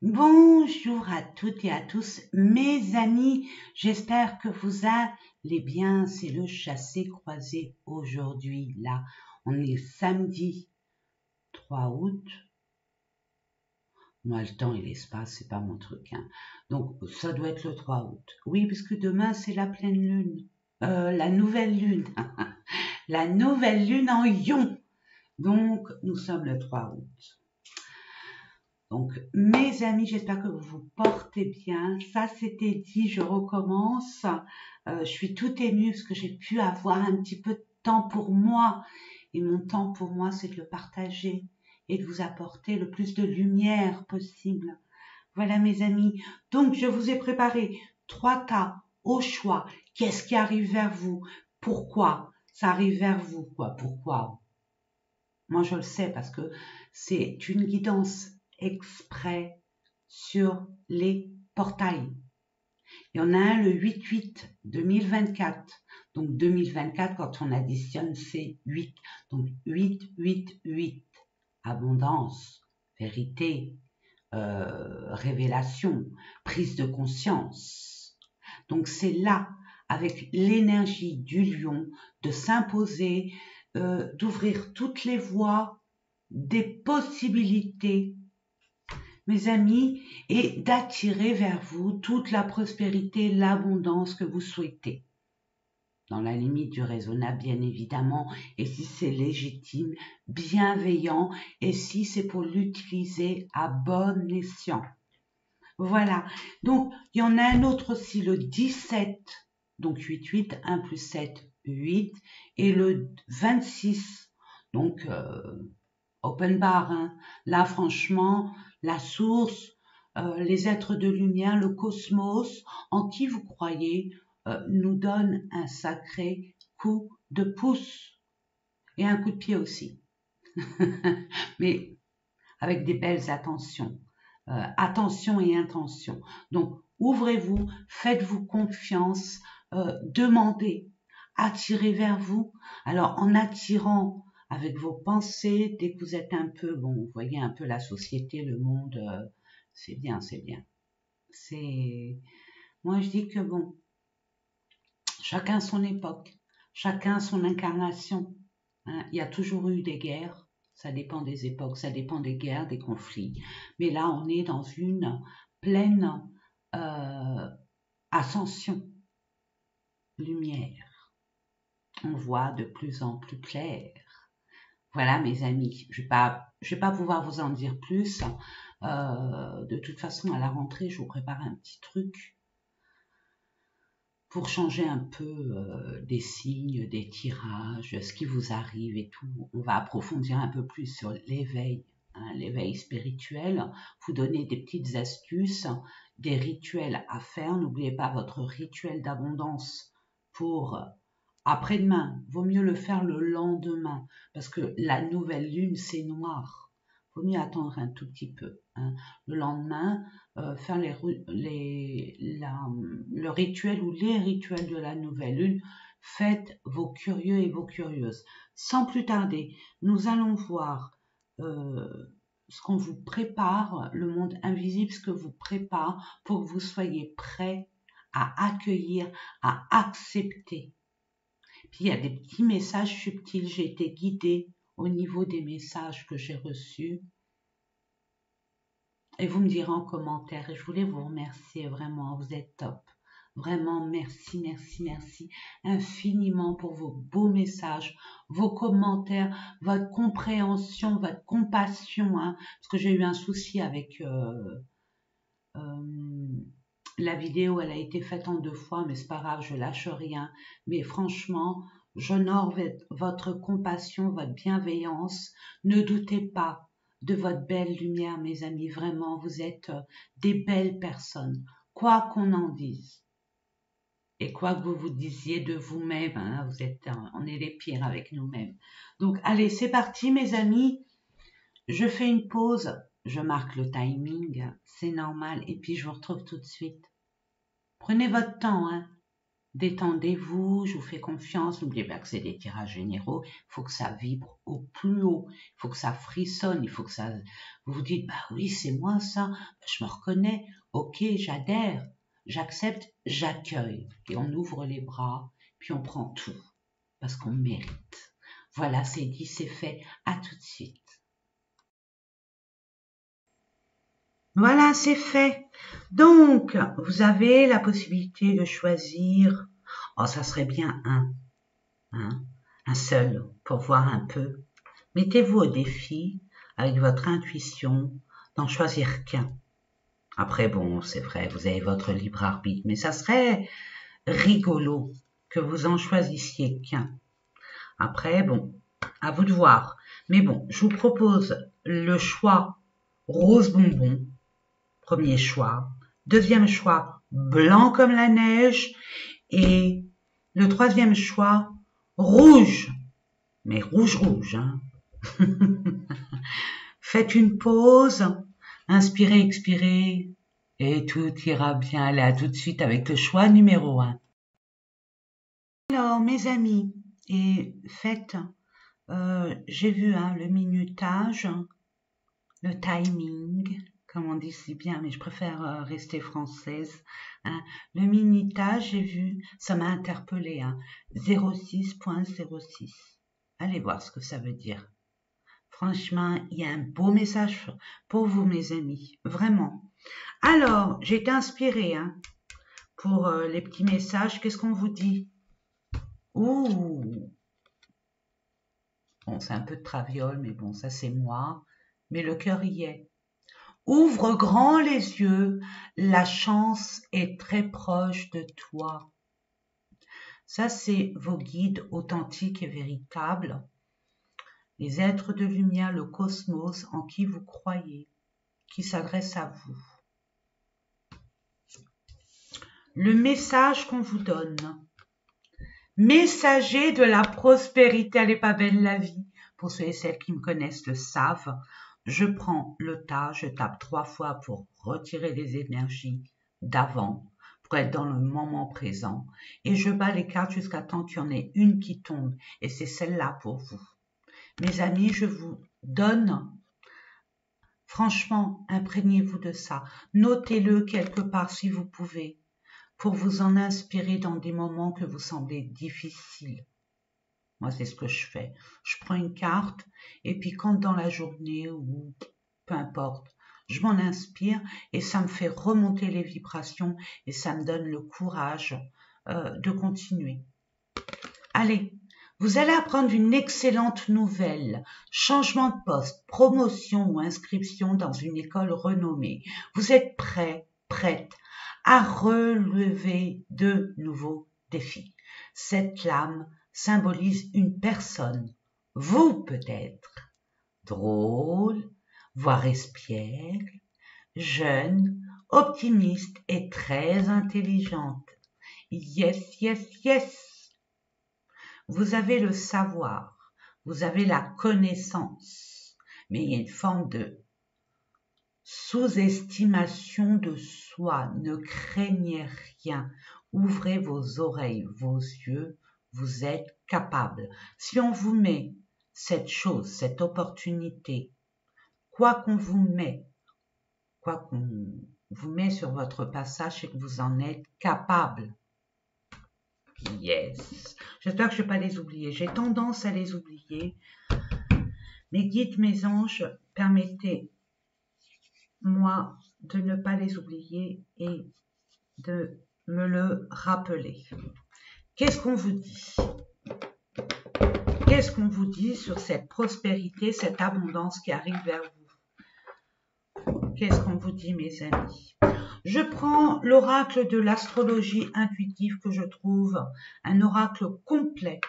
Bonjour à toutes et à tous, mes amis. J'espère que vous allez bien. C'est le chassé croisé aujourd'hui. Là, on est samedi 3 août. Moi, le temps et l'espace, c'est pas mon truc. Hein. Donc, ça doit être le 3 août. Oui, puisque demain, c'est la pleine lune. Euh, la nouvelle lune. la nouvelle lune en Ion. Donc, nous sommes le 3 août. Donc, mes amis, j'espère que vous vous portez bien. Ça, c'était dit, je recommence. Euh, je suis tout émue parce que j'ai pu avoir un petit peu de temps pour moi. Et mon temps pour moi, c'est de le partager et de vous apporter le plus de lumière possible. Voilà, mes amis. Donc, je vous ai préparé trois cas au choix. Qu'est-ce qui arrive vers vous? Pourquoi ça arrive vers vous? Quoi? Pourquoi? Moi, je le sais parce que c'est une guidance exprès sur les portails. Il y en a un le 8-8 2024. Donc 2024, quand on additionne, c'est 8. Donc 8, 8, 8. Abondance, vérité, euh, révélation, prise de conscience. Donc c'est là, avec l'énergie du lion, de s'imposer, euh, d'ouvrir toutes les voies des possibilités mes amis, et d'attirer vers vous toute la prospérité, l'abondance que vous souhaitez. Dans la limite du raisonnable, bien évidemment, et si c'est légitime, bienveillant, et si c'est pour l'utiliser à bon escient. Voilà. Donc, il y en a un autre aussi, le 17. Donc, 8, 8, 1 plus 7, 8. Et le 26. Donc, euh, open bar. Hein. Là, franchement, la source, euh, les êtres de lumière, le cosmos, en qui vous croyez, euh, nous donne un sacré coup de pouce et un coup de pied aussi. Mais avec des belles attentions. Euh, attention et intention. Donc, ouvrez-vous, faites-vous confiance, demandez, attirez vers vous. Alors, en attirant avec vos pensées, dès que vous êtes un peu, bon, vous voyez un peu la société, le monde, euh, c'est bien, c'est bien. C'est, moi je dis que bon, chacun son époque, chacun son incarnation. Hein. Il y a toujours eu des guerres, ça dépend des époques, ça dépend des guerres, des conflits. Mais là, on est dans une pleine euh, ascension, lumière. On voit de plus en plus clair. Voilà mes amis, je ne vais, pas, pouvoir vous en dire plus. Euh, de toute façon, à la rentrée, je vous prépare un petit truc pour changer un peu euh, des signes, des tirages, ce qui vous arrive et tout. On va approfondir un peu plus sur l'éveil, hein, l'éveil spirituel, vous donner des petites astuces, des rituels à faire. N'oubliez pas votre rituel d'abondance pour après-demain, vaut mieux le faire le lendemain, parce que la nouvelle lune, c'est noir. Vaut mieux attendre un tout petit peu. Hein. Le lendemain, euh, faire le rituel ou les rituels de la nouvelle lune. Faites vos curieux et vos curieuses. Sans plus tarder, nous allons voir euh, ce qu'on vous prépare, le monde invisible, ce que vous prépare pour que vous soyez prêts à accueillir, à accepter puis il y a des petits messages subtils. J'ai été guidée au niveau des messages que j'ai reçus. Et vous me direz en commentaire. Et je voulais vous remercier vraiment. Vous êtes top. Vraiment, merci, merci, merci infiniment pour vos beaux messages, vos commentaires, votre compréhension, votre compassion. Hein, parce que j'ai eu un souci avec euh, euh, la vidéo, elle a été faite en deux fois, mais c'est pas grave, je lâche rien. Mais franchement, j'honore votre compassion, votre bienveillance. Ne doutez pas de votre belle lumière, mes amis. Vraiment, vous êtes euh, des belles personnes, quoi qu'on en dise. Et quoi que vous vous disiez de vous-même, hein, vous êtes, on est les pires avec nous-mêmes. Donc, allez, c'est parti, mes amis. Je fais une pause je marque le timing, c'est normal, et puis je vous retrouve tout de suite. Prenez votre temps, hein. détendez-vous, je vous fais confiance, n'oubliez pas que c'est des tirages généraux, il faut que ça vibre au plus haut, il faut que ça frissonne, il faut que ça... Vous vous dites, bah oui, c'est moi ça, je me reconnais, ok, j'adhère, j'accepte, j'accueille, et on ouvre les bras, puis on prend tout, parce qu'on mérite. Voilà, c'est dit, c'est fait, à tout de suite. Voilà, c'est fait. Donc, vous avez la possibilité de choisir. Oh, ça serait bien un. Hein, un seul, pour voir un peu. Mettez-vous au défi, avec votre intuition, d'en choisir qu'un. Après, bon, c'est vrai, vous avez votre libre arbitre, mais ça serait rigolo que vous en choisissiez qu'un. Après, bon, à vous de voir. Mais bon, je vous propose le choix rose bonbon Premier choix. Deuxième choix, blanc comme la neige. Et le troisième choix, rouge. Mais rouge, rouge. Hein. Faites une pause, inspirez, expirez, et tout ira bien. Allez, à tout de suite avec le choix numéro un. Alors, mes amis, et faites, euh, j'ai vu hein, le minutage, le timing, comme on dit si bien, mais je préfère euh, rester française. Hein. Le minitage, j'ai vu, ça m'a interpellé, hein. 06.06. Allez voir ce que ça veut dire. Franchement, il y a un beau message pour vous, mes amis, vraiment. Alors, j'ai été inspirée hein, pour euh, les petits messages. Qu'est-ce qu'on vous dit? Ouh Bon, c'est un peu de traviole, mais bon, ça c'est moi. Mais le cœur y est. Ouvre grand les yeux, la chance est très proche de toi. Ça, c'est vos guides authentiques et véritables, les êtres de lumière, le cosmos en qui vous croyez, qui s'adressent à vous. Le message qu'on vous donne. Messager de la prospérité, elle n'est pas belle la vie. Pour ceux et celles qui me connaissent le savent, je prends le tas, je tape trois fois pour retirer les énergies d'avant, pour être dans le moment présent, et je bats les cartes jusqu'à temps qu'il y en ait une qui tombe, et c'est celle-là pour vous. Mes amis, je vous donne, franchement, imprégnez-vous de ça, notez-le quelque part si vous pouvez, pour vous en inspirer dans des moments que vous semblez difficiles. Moi, c'est ce que je fais. Je prends une carte et puis quand dans la journée ou peu importe, je m'en inspire et ça me fait remonter les vibrations et ça me donne le courage euh, de continuer. Allez, vous allez apprendre une excellente nouvelle. Changement de poste, promotion ou inscription dans une école renommée. Vous êtes prêt, prête à relever de nouveaux défis. Cette lame symbolise une personne, vous peut-être, drôle, voire espiègle, jeune, optimiste et très intelligente. Yes, yes, yes. Vous avez le savoir, vous avez la connaissance, mais il y a une forme de sous-estimation de soi. Ne craignez rien. Ouvrez vos oreilles, vos yeux, vous êtes capable. Si on vous met cette chose, cette opportunité, quoi qu'on vous met, quoi qu'on vous met sur votre passage, c'est que vous en êtes capable. Yes. J'espère que je ne vais pas les oublier. J'ai tendance à les oublier. Mes guides, mes anges, permettez-moi de ne pas les oublier et de me le rappeler. Qu'est-ce qu'on vous dit? Qu'est-ce qu'on vous dit sur cette prospérité, cette abondance qui arrive vers vous? Qu'est-ce qu'on vous dit, mes amis? Je prends l'oracle de l'astrologie intuitive que je trouve un oracle complet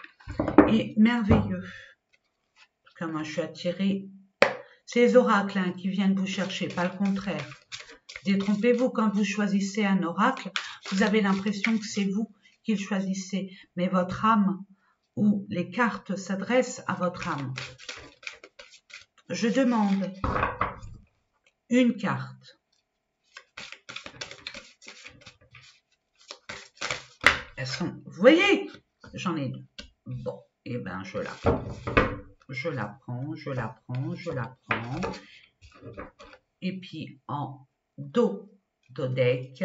et merveilleux. Comment je suis attirée. Ces oracles hein, qui viennent vous chercher, pas le contraire. Détrompez-vous, quand vous choisissez un oracle, vous avez l'impression que c'est vous qu'il choisissait, mais votre âme ou les cartes s'adressent à votre âme. Je demande une carte. elles sont, voyez, j'en ai deux. Bon, et eh ben je la prends. Je la prends, je la prends, je la prends. Et puis en do, dodec,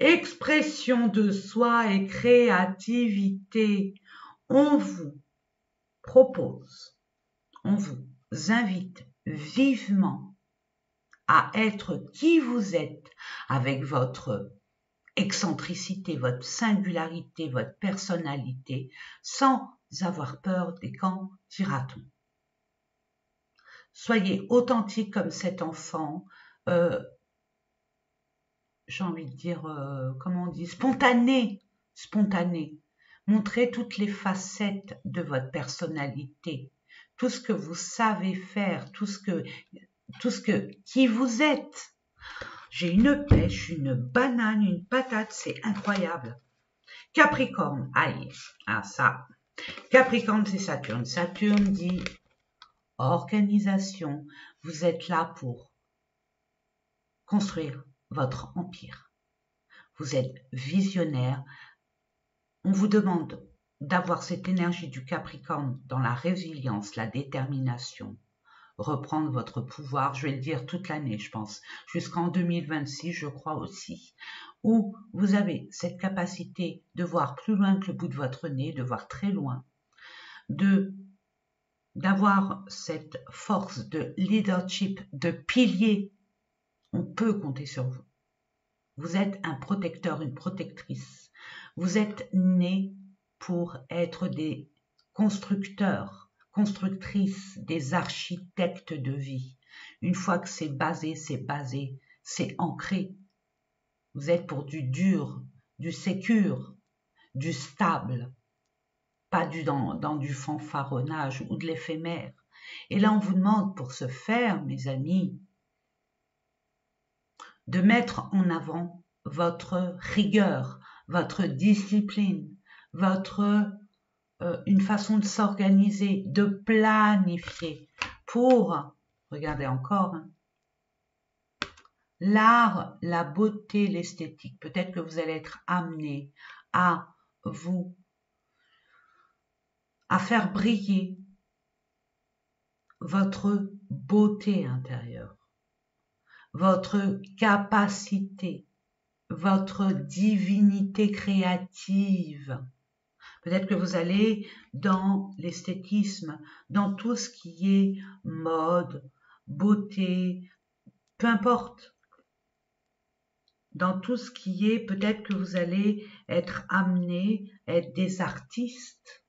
expression de soi et créativité. On vous propose, on vous invite vivement à être qui vous êtes avec votre excentricité, votre singularité, votre personnalité, sans avoir peur des camps dira-t-on. Soyez authentique comme cet enfant, euh, j'ai envie de dire, euh, comment on dit, spontané, spontané. Montrez toutes les facettes de votre personnalité, tout ce que vous savez faire, tout ce que, tout ce que, qui vous êtes. J'ai une pêche, une banane, une patate, c'est incroyable. Capricorne, aïe, ah ça. Capricorne, c'est Saturne. Saturne dit organisation. Vous êtes là pour construire votre empire. Vous êtes visionnaire. On vous demande d'avoir cette énergie du Capricorne dans la résilience, la détermination, reprendre votre pouvoir, je vais le dire toute l'année, je pense, jusqu'en 2026, je crois aussi, où vous avez cette capacité de voir plus loin que le bout de votre nez, de voir très loin, de d'avoir cette force de leadership, de pilier, on peut compter sur vous. Vous êtes un protecteur, une protectrice. Vous êtes né pour être des constructeurs, constructrices, des architectes de vie. Une fois que c'est basé, c'est basé, c'est ancré. Vous êtes pour du dur, du sécure, du stable, pas du, dans, dans du fanfaronnage ou de l'éphémère. Et là, on vous demande pour ce faire, mes amis, de mettre en avant votre rigueur, votre discipline, votre euh, une façon de s'organiser, de planifier pour, regardez encore, l'art, la beauté, l'esthétique. Peut-être que vous allez être amené à vous à faire briller votre beauté intérieure, votre capacité, votre divinité créative. Peut-être que vous allez dans l'esthétisme, dans tout ce qui est mode, beauté, peu importe. Dans tout ce qui est, peut-être que vous allez être amené être des artistes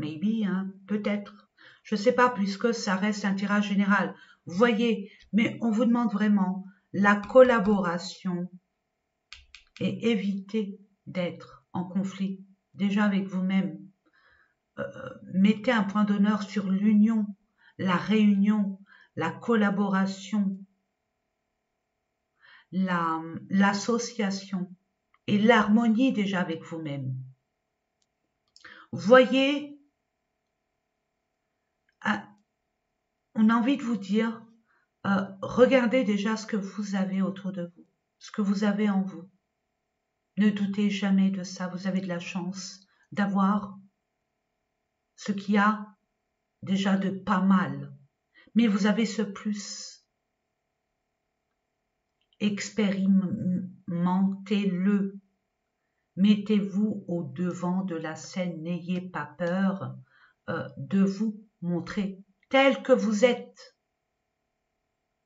Maybe, hein, peut-être. Je ne sais pas, puisque ça reste un tirage général. Vous voyez, mais on vous demande vraiment la collaboration et éviter d'être en conflit déjà avec vous-même. Euh, mettez un point d'honneur sur l'union, la réunion, la collaboration, l'association et l'harmonie déjà avec vous-même. Voyez ah, on a envie de vous dire, euh, regardez déjà ce que vous avez autour de vous, ce que vous avez en vous. Ne doutez jamais de ça, vous avez de la chance d'avoir ce qu'il y a déjà de pas mal, mais vous avez ce plus. Expérimentez-le. Mettez-vous au devant de la scène, n'ayez pas peur euh, de vous montrer tel que vous êtes.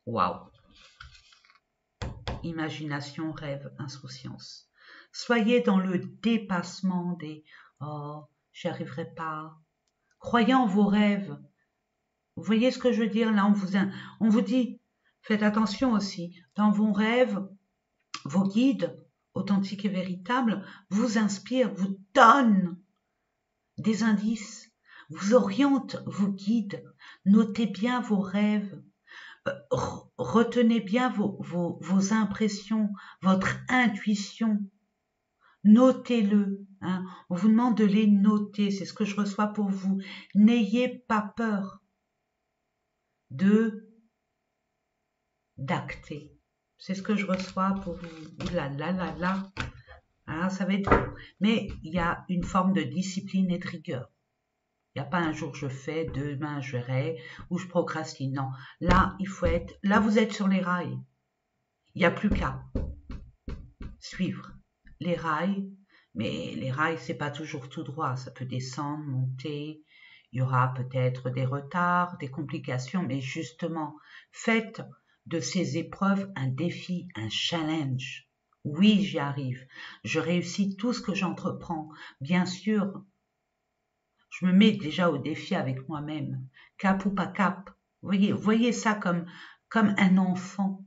Waouh! Imagination, rêve, insouciance. Soyez dans le dépassement des Oh, j'y arriverai pas. Croyez en vos rêves. Vous voyez ce que je veux dire? Là, on vous, on vous dit, faites attention aussi. Dans vos rêves, vos guides, authentiques et véritables, vous inspirent, vous donnent des indices vous oriente, vous guide. Notez bien vos rêves. Retenez bien vos, impressions, votre intuition. Notez-le. Hein. On vous demande de les noter. C'est ce que je reçois pour vous. N'ayez pas peur de d'acter. C'est ce que je reçois pour vous. Ouh là là là. Hein, ça va être Mais il y a une forme de discipline et de rigueur. Il n'y a pas un jour je fais, demain je verrai, ou je procrastine. Non, là, il faut être... Là, vous êtes sur les rails. Il n'y a plus qu'à suivre les rails. Mais les rails, c'est pas toujours tout droit. Ça peut descendre, monter. Il y aura peut-être des retards, des complications. Mais justement, faites de ces épreuves un défi, un challenge. Oui, j'y arrive. Je réussis tout ce que j'entreprends. Bien sûr, je me mets déjà au défi avec moi-même. Cap ou pas cap. Voyez, voyez ça comme, comme un enfant.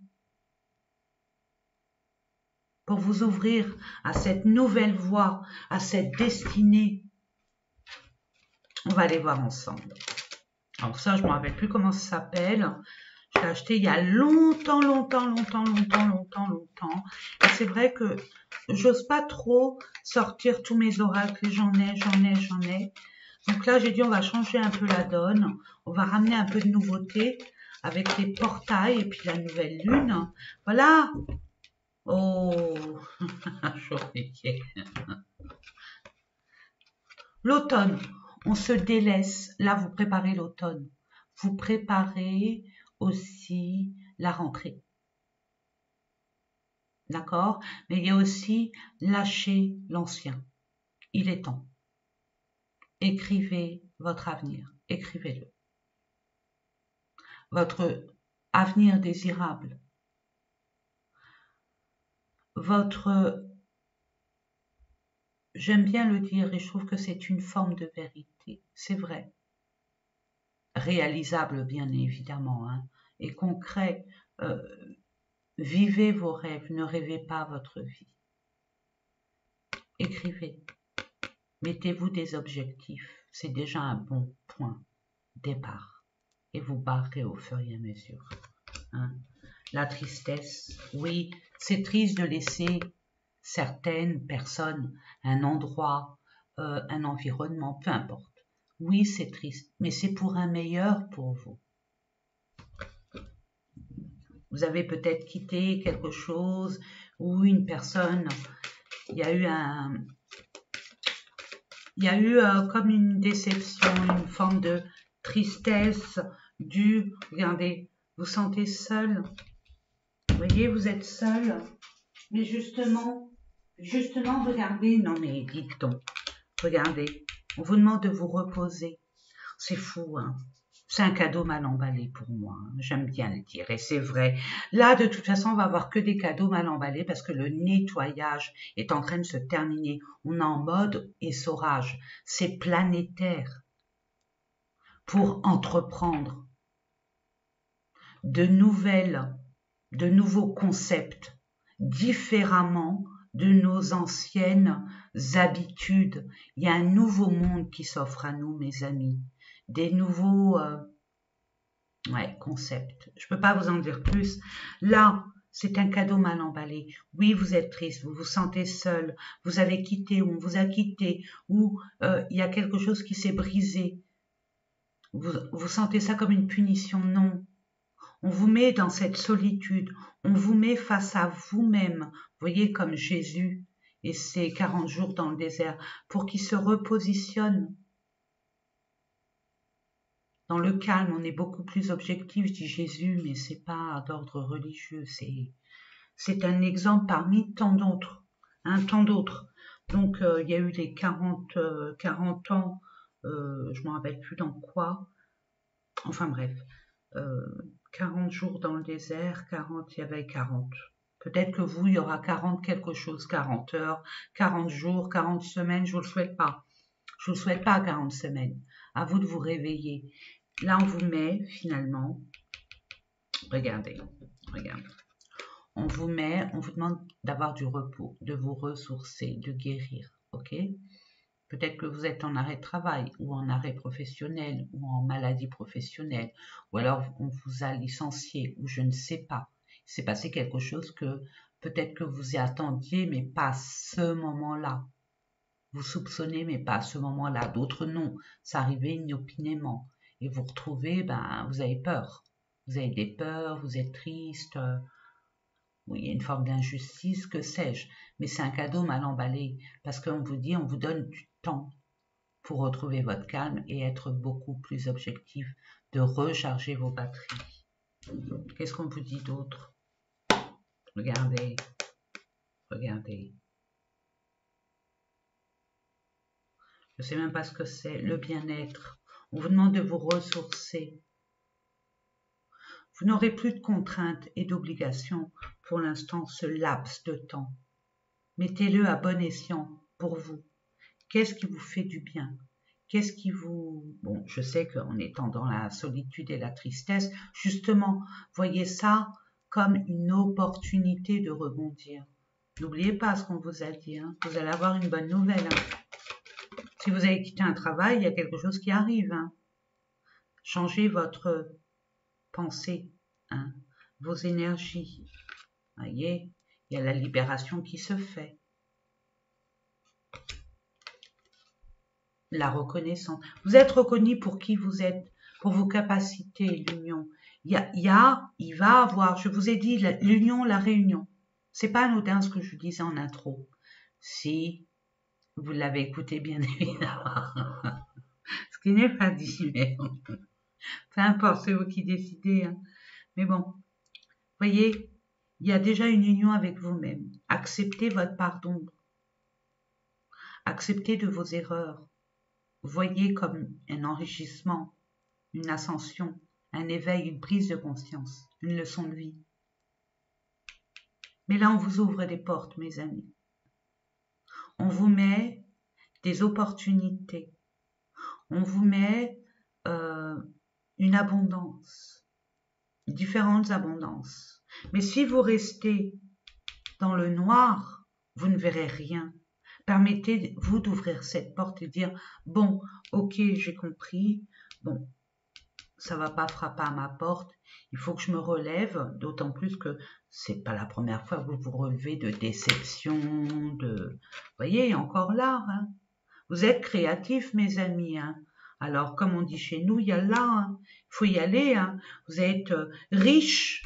Pour vous ouvrir à cette nouvelle voie, à cette destinée. On va aller voir ensemble. Alors ça, je ne me rappelle plus comment ça s'appelle. Je l'ai acheté il y a longtemps, longtemps, longtemps, longtemps, longtemps, longtemps. Et c'est vrai que j'ose pas trop sortir tous mes oracles. J'en ai, j'en ai, j'en ai. Donc là, j'ai dit, on va changer un peu la donne. On va ramener un peu de nouveauté avec les portails et puis la nouvelle lune. Voilà. Oh, L'automne, on se délaisse. Là, vous préparez l'automne. Vous préparez aussi la rentrée. D'accord? Mais il y a aussi lâcher l'ancien. Il est temps. Écrivez votre avenir. Écrivez-le. Votre avenir désirable. Votre... J'aime bien le dire et je trouve que c'est une forme de vérité. C'est vrai réalisable bien évidemment, hein, et concret. Euh, vivez vos rêves, ne rêvez pas votre vie. Écrivez, mettez-vous des objectifs, c'est déjà un bon point départ, et vous barrez au fur et à mesure. Hein. La tristesse, oui, c'est triste de laisser certaines personnes, un endroit, euh, un environnement, peu importe oui, c'est triste, mais c'est pour un meilleur pour vous. Vous avez peut-être quitté quelque chose ou une personne. Il y a eu un, il y a eu euh, comme une déception, une forme de tristesse du, regardez, vous sentez seul. Vous voyez, vous êtes seul. Mais justement, justement, regardez, non mais dites donc, regardez, on vous demande de vous reposer. C'est fou, hein. C'est un cadeau mal emballé pour moi. Hein. J'aime bien le dire. Et c'est vrai. Là, de toute façon, on va avoir que des cadeaux mal emballés parce que le nettoyage est en train de se terminer. On est en mode essorage. C'est planétaire. Pour entreprendre de nouvelles, de nouveaux concepts différemment de nos anciennes habitudes. Il y a un nouveau monde qui s'offre à nous, mes amis. Des nouveaux euh, concepts. Je ne peux pas vous en dire plus. Là, c'est un cadeau mal emballé. Oui, vous êtes triste, vous vous sentez seul, vous avez quitté ou on vous a quitté, ou euh, il y a quelque chose qui s'est brisé. Vous, vous sentez ça comme une punition Non. On vous met dans cette solitude, on vous met face à vous-même, voyez comme Jésus et ses 40 jours dans le désert, pour qu'il se repositionne. Dans le calme, on est beaucoup plus objectif, dit Jésus, mais c'est pas d'ordre religieux, c'est, c'est un exemple parmi tant d'autres, un tant d'autres. Donc, euh, il y a eu les 40, 40 euh, ans, euh, je ne me rappelle plus dans quoi, enfin bref, 40 jours dans le désert, 40, il y avait 40. Peut-être que vous, il y aura 40 quelque chose, 40 heures, 40 jours, 40 semaines, je ne vous le souhaite pas. Je ne vous souhaite pas 40 semaines. À vous de vous réveiller. Là, on vous met finalement, regardez. On vous met, on vous demande d'avoir du repos, de vous ressourcer, de guérir, ok? Peut-être que vous êtes en arrêt de travail ou en arrêt professionnel ou en maladie professionnelle ou alors on vous a licencié ou je ne sais pas. Il s'est passé quelque chose que peut-être que vous y attendiez mais pas à ce moment-là. Vous soupçonnez mais pas à ce moment-là. D'autres non. Ça arrivait inopinément. Et vous retrouvez, ben, vous avez peur. Vous avez des peurs, vous êtes triste. oui, il y a une forme d'injustice, que sais-je, mais c'est un cadeau mal emballé, parce qu'on vous dit, on vous donne du temps pour retrouver votre calme et être beaucoup plus objectif, de recharger vos batteries. Qu'est-ce qu'on vous dit d'autre? Regardez, regardez. Je ne sais même pas ce que c'est, le bien-être. Vous demande de vous ressourcer. Vous n'aurez plus de contraintes et d'obligations pour l'instant ce laps de temps. Mettez-le à bon escient pour vous. Qu'est-ce qui vous fait du bien? Qu'est-ce qui vous... Bon, je sais qu'en étant dans la solitude et la tristesse, justement, voyez ça comme une opportunité de rebondir. N'oubliez pas ce qu'on vous a dit. Hein. Vous allez avoir une bonne nouvelle. Hein. Vous avez quitté un travail, il y a quelque chose qui arrive. Hein. Changez votre pensée, hein, vos énergies. Voyez, il y a la libération qui se fait. La reconnaissance. Vous êtes reconnu pour qui vous êtes, pour vos capacités, l'union. Il y a, il, y va avoir, je vous ai dit, l'union, la réunion. C'est pas anodin ce que je disais en intro. Si vous l'avez écouté bien évidemment. ce qui n'est pas dit, mais peu importe, c'est vous qui décidez. Hein. Mais bon, voyez, il y a déjà une union avec vous-même. Acceptez votre pardon. Acceptez de vos erreurs. Voyez comme un enrichissement, une ascension, un éveil, une prise de conscience, une leçon de vie. Mais là, on vous ouvre des portes, mes amis. On vous met des opportunités. On vous met euh, une abondance, différentes abondances. Mais si vous restez dans le noir, vous ne verrez rien. Permettez-vous d'ouvrir cette porte et dire, bon, ok, j'ai compris, bon, ça va pas frapper à ma porte, il faut que je me relève, d'autant plus que c'est pas la première fois que vous vous relevez de déception, de... Voyez, encore là, hein. Vous êtes créatifs, mes amis, hein. Alors, comme on dit chez nous, il y a là, hein. il faut y aller. Vous êtes euh, riche,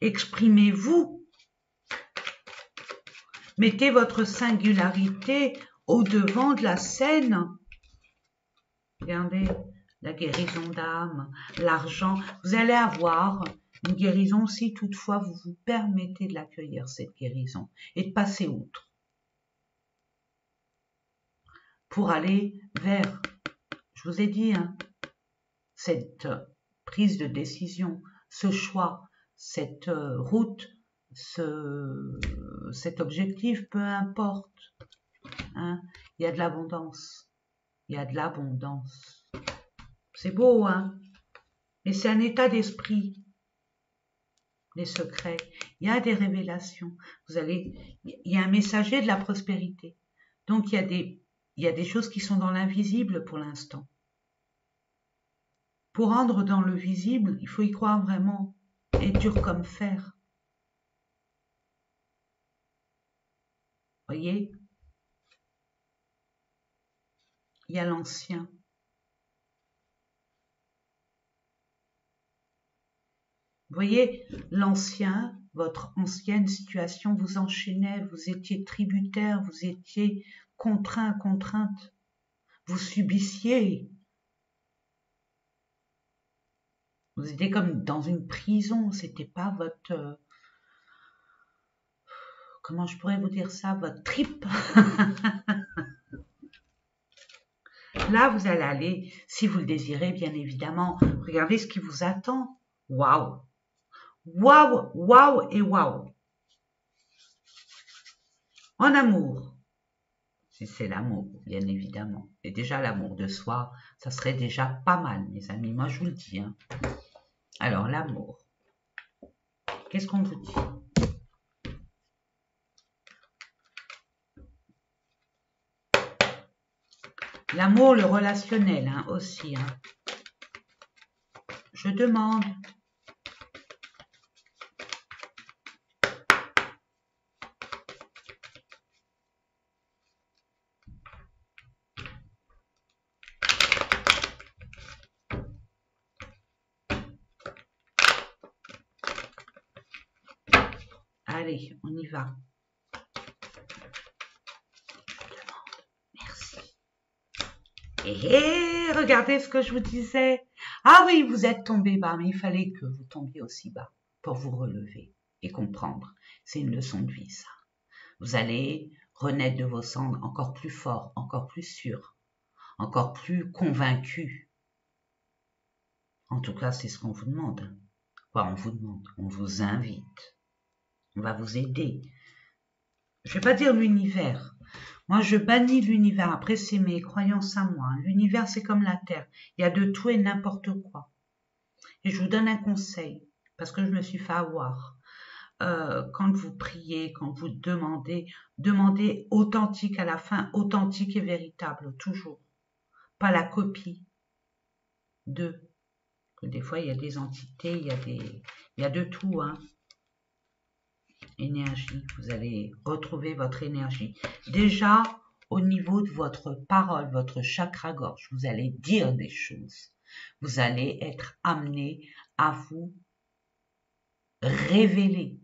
exprimez-vous. Mettez votre singularité au devant de la scène. Regardez, la guérison d'âme, l'argent. Vous allez avoir une guérison si toutefois vous vous permettez de l'accueillir, cette guérison, et de passer outre. Pour aller vers je vous ai dit, hein, cette prise de décision, ce choix, cette euh, route, ce, cet objectif, peu importe. Hein, il y a de l'abondance. Il y a de l'abondance. C'est beau, hein Mais c'est un état d'esprit. Secrets. Il y a des révélations. Vous allez, il y a un messager de la prospérité. Donc il y a des il y a des choses qui sont dans l'invisible pour l'instant. Pour rendre dans le visible, il faut y croire vraiment et dur comme fer. Voyez? Il y a l'ancien. Voyez, l'ancien, votre ancienne situation vous enchaînait, vous étiez tributaire, vous étiez contraint, contrainte. Vous subissiez. Vous étiez comme dans une prison, c'était pas votre. Euh, comment je pourrais vous dire ça Votre trip. Là, vous allez aller, si vous le désirez, bien évidemment, regardez ce qui vous attend. Waouh Waouh, waouh et waouh. En amour, c'est l'amour, bien évidemment. Et déjà, l'amour de soi, ça serait déjà pas mal, mes amis. Moi, je vous le dis. Hein. Alors, l'amour. Qu'est-ce qu'on vous dit? L'amour, le relationnel hein, aussi. Hein. Je demande Y va. Merci. Et regardez ce que je vous disais. Ah oui, vous êtes tombé bas, mais il fallait que vous tombiez aussi bas pour vous relever et comprendre. C'est une leçon de vie, ça. Vous allez renaître de vos cendres encore plus fort, encore plus sûr, encore plus convaincu. En tout cas, c'est ce qu'on vous demande. Quoi, on vous demande On vous invite. On va vous aider. Je vais pas dire l'univers. Moi, je bannis l'univers. Après, c'est mes croyances à moi. L'univers, c'est comme la Terre. Il y a de tout et n'importe quoi. Et je vous donne un conseil, parce que je me suis fait avoir. Euh, quand vous priez, quand vous demandez, demandez authentique à la fin, authentique et véritable, toujours. Pas la copie de. Des fois, il y a des entités, il y a, des, il y a de tout. Hein. Vous allez retrouver votre énergie. Déjà, au niveau de votre parole, votre chakra-gorge, vous allez dire des choses. Vous allez être amené à vous révéler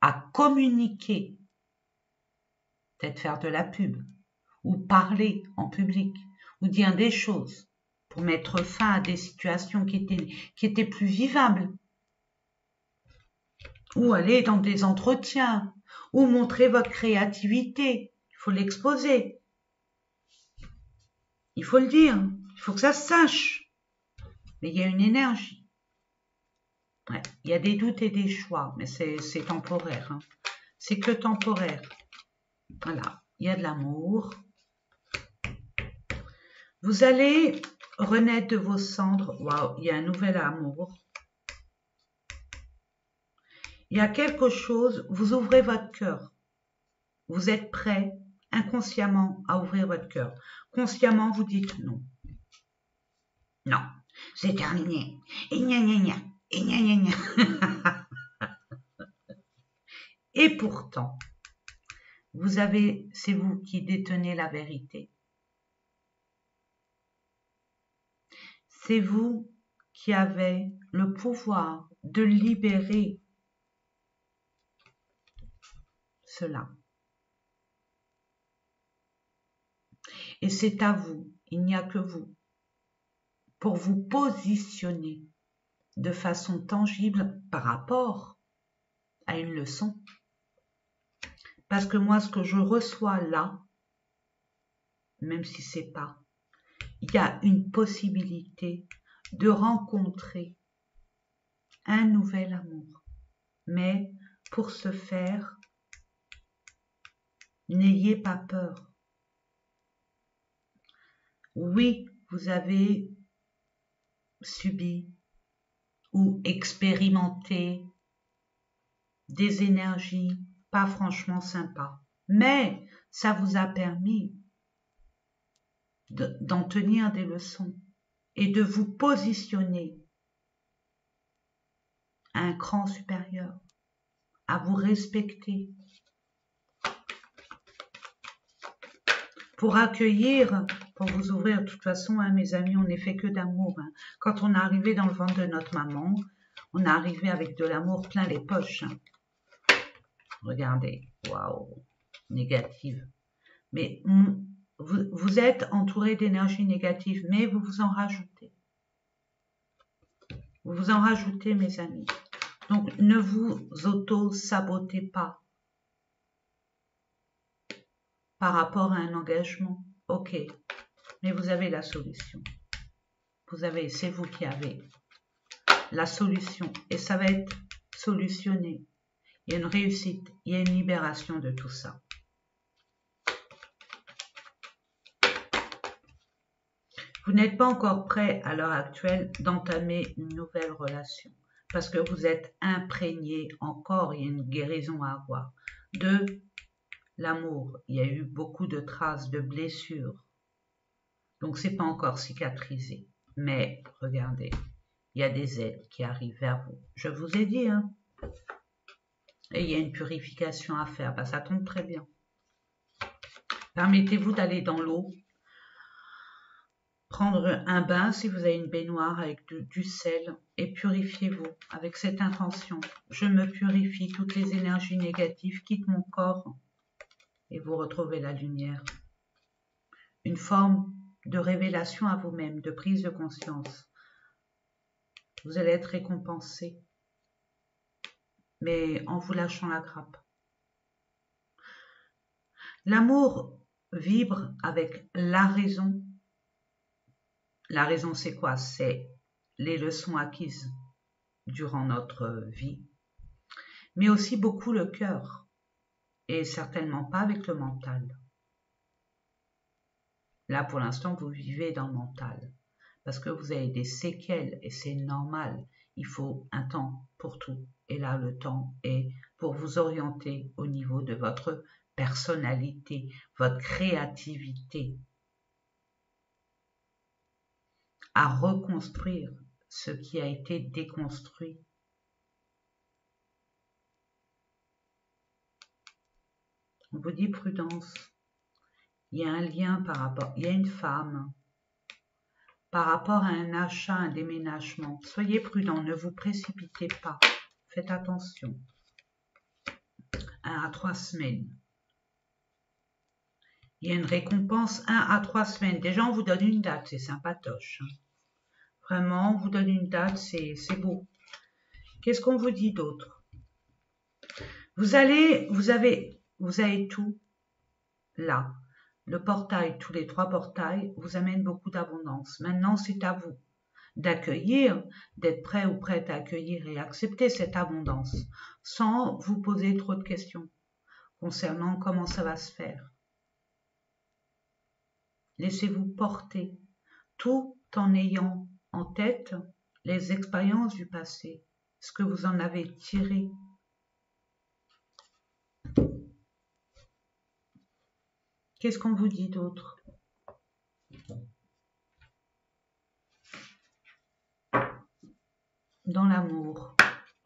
à communiquer, peut-être faire de la pub, ou parler en public, ou dire des choses pour mettre fin à des situations qui étaient plus vivables, ou aller dans des entretiens, ou montrer votre créativité? Il faut l'exposer. Il faut le dire. Il faut que ça se sache. Mais il y a une énergie. Il y a des doutes et des choix, mais c'est temporaire. Hein. C'est que temporaire. Voilà, il y a de l'amour. Vous allez renaître de vos cendres. Waouh, il y a un nouvel amour. Il y a quelque chose, vous ouvrez votre cœur. Vous êtes prêt inconsciemment à ouvrir votre cœur. Consciemment, vous dites non. Non, c'est terminé. Et gna. Et pourtant, vous avez, c'est vous qui détenez la vérité. C'est vous qui avez le pouvoir de libérer cela. Et c'est à vous, il n'y a que vous, pour vous positionner de façon tangible par rapport à une leçon. Parce que moi, ce que je reçois là, même si c'est pas, il y a une possibilité de rencontrer un nouvel amour. Mais pour ce faire, n'ayez pas peur. Oui, vous avez subi ou expérimenter des énergies pas franchement sympas. Mais ça vous a permis d'en tenir des leçons et de vous positionner à un cran supérieur, à vous respecter, pour accueillir, pour vous ouvrir. De toute façon, hein, mes amis, on n'est fait que d'amour. Hein. Quand on est arrivé dans le ventre de notre maman, on est arrivé avec de l'amour plein les poches. Hein. Regardez, waouh, négative. Mais vous, vous êtes entouré d'énergie négative, mais vous vous en rajoutez. Vous vous en rajoutez, mes amis. Donc, ne vous auto-sabotez pas par rapport à un engagement. Ok, mais vous avez la solution. Vous avez, c'est vous qui avez la solution et ça va être solutionné. Il y a une réussite, il y a une libération de tout ça. Vous n'êtes pas encore prêt à l'heure actuelle d'entamer une nouvelle relation parce que vous êtes imprégné encore, il y a une guérison à avoir. De l'amour, il y a eu beaucoup de traces de blessures. Donc c'est pas encore cicatrisé. Mais regardez, il y a des aides qui arrivent vers vous. Je vous ai dit, hein. Et il y a une purification à faire. Ben, ça tombe très bien. Permettez-vous d'aller dans l'eau, prendre un bain si vous avez une baignoire avec du, sel et purifiez-vous avec cette intention. Je me purifie, toutes les énergies négatives quittent mon corps et vous retrouvez la lumière. Une forme de révélation à vous-même, de prise de conscience. Vous allez être récompensé, mais en vous lâchant la grappe. L'amour vibre avec la raison. La raison, c'est quoi? C'est les leçons acquises durant notre vie, mais aussi beaucoup le cœur, et certainement pas avec le mental. Là, pour l'instant, vous vivez dans le mental, parce que vous avez des séquelles, et c'est normal. Il faut un temps pour tout. Et là, le temps est pour vous orienter au niveau de votre personnalité, votre créativité, à reconstruire ce qui a été déconstruit. On vous dit prudence. Il y a un lien par rapport, il y a une femme par rapport à un achat, un déménagement. Soyez prudent, ne vous précipitez pas. Faites attention. Un à trois semaines. Il y a une récompense un à trois semaines. Déjà, on vous donne une date, c'est sympatoche. Hein. Vraiment, on vous donne une date, c'est beau. Qu'est-ce qu'on vous dit d'autre? Vous allez, vous avez, vous avez tout là. Le portail, tous les trois portails, vous amènent beaucoup d'abondance. Maintenant, c'est à vous d'accueillir, d'être prêt ou prête à accueillir et accepter cette abondance, sans vous poser trop de questions concernant comment ça va se faire. Laissez-vous porter, tout en ayant en tête les expériences du passé, ce que vous en avez tiré. Qu'est-ce qu'on vous dit d'autre? Dans l'amour,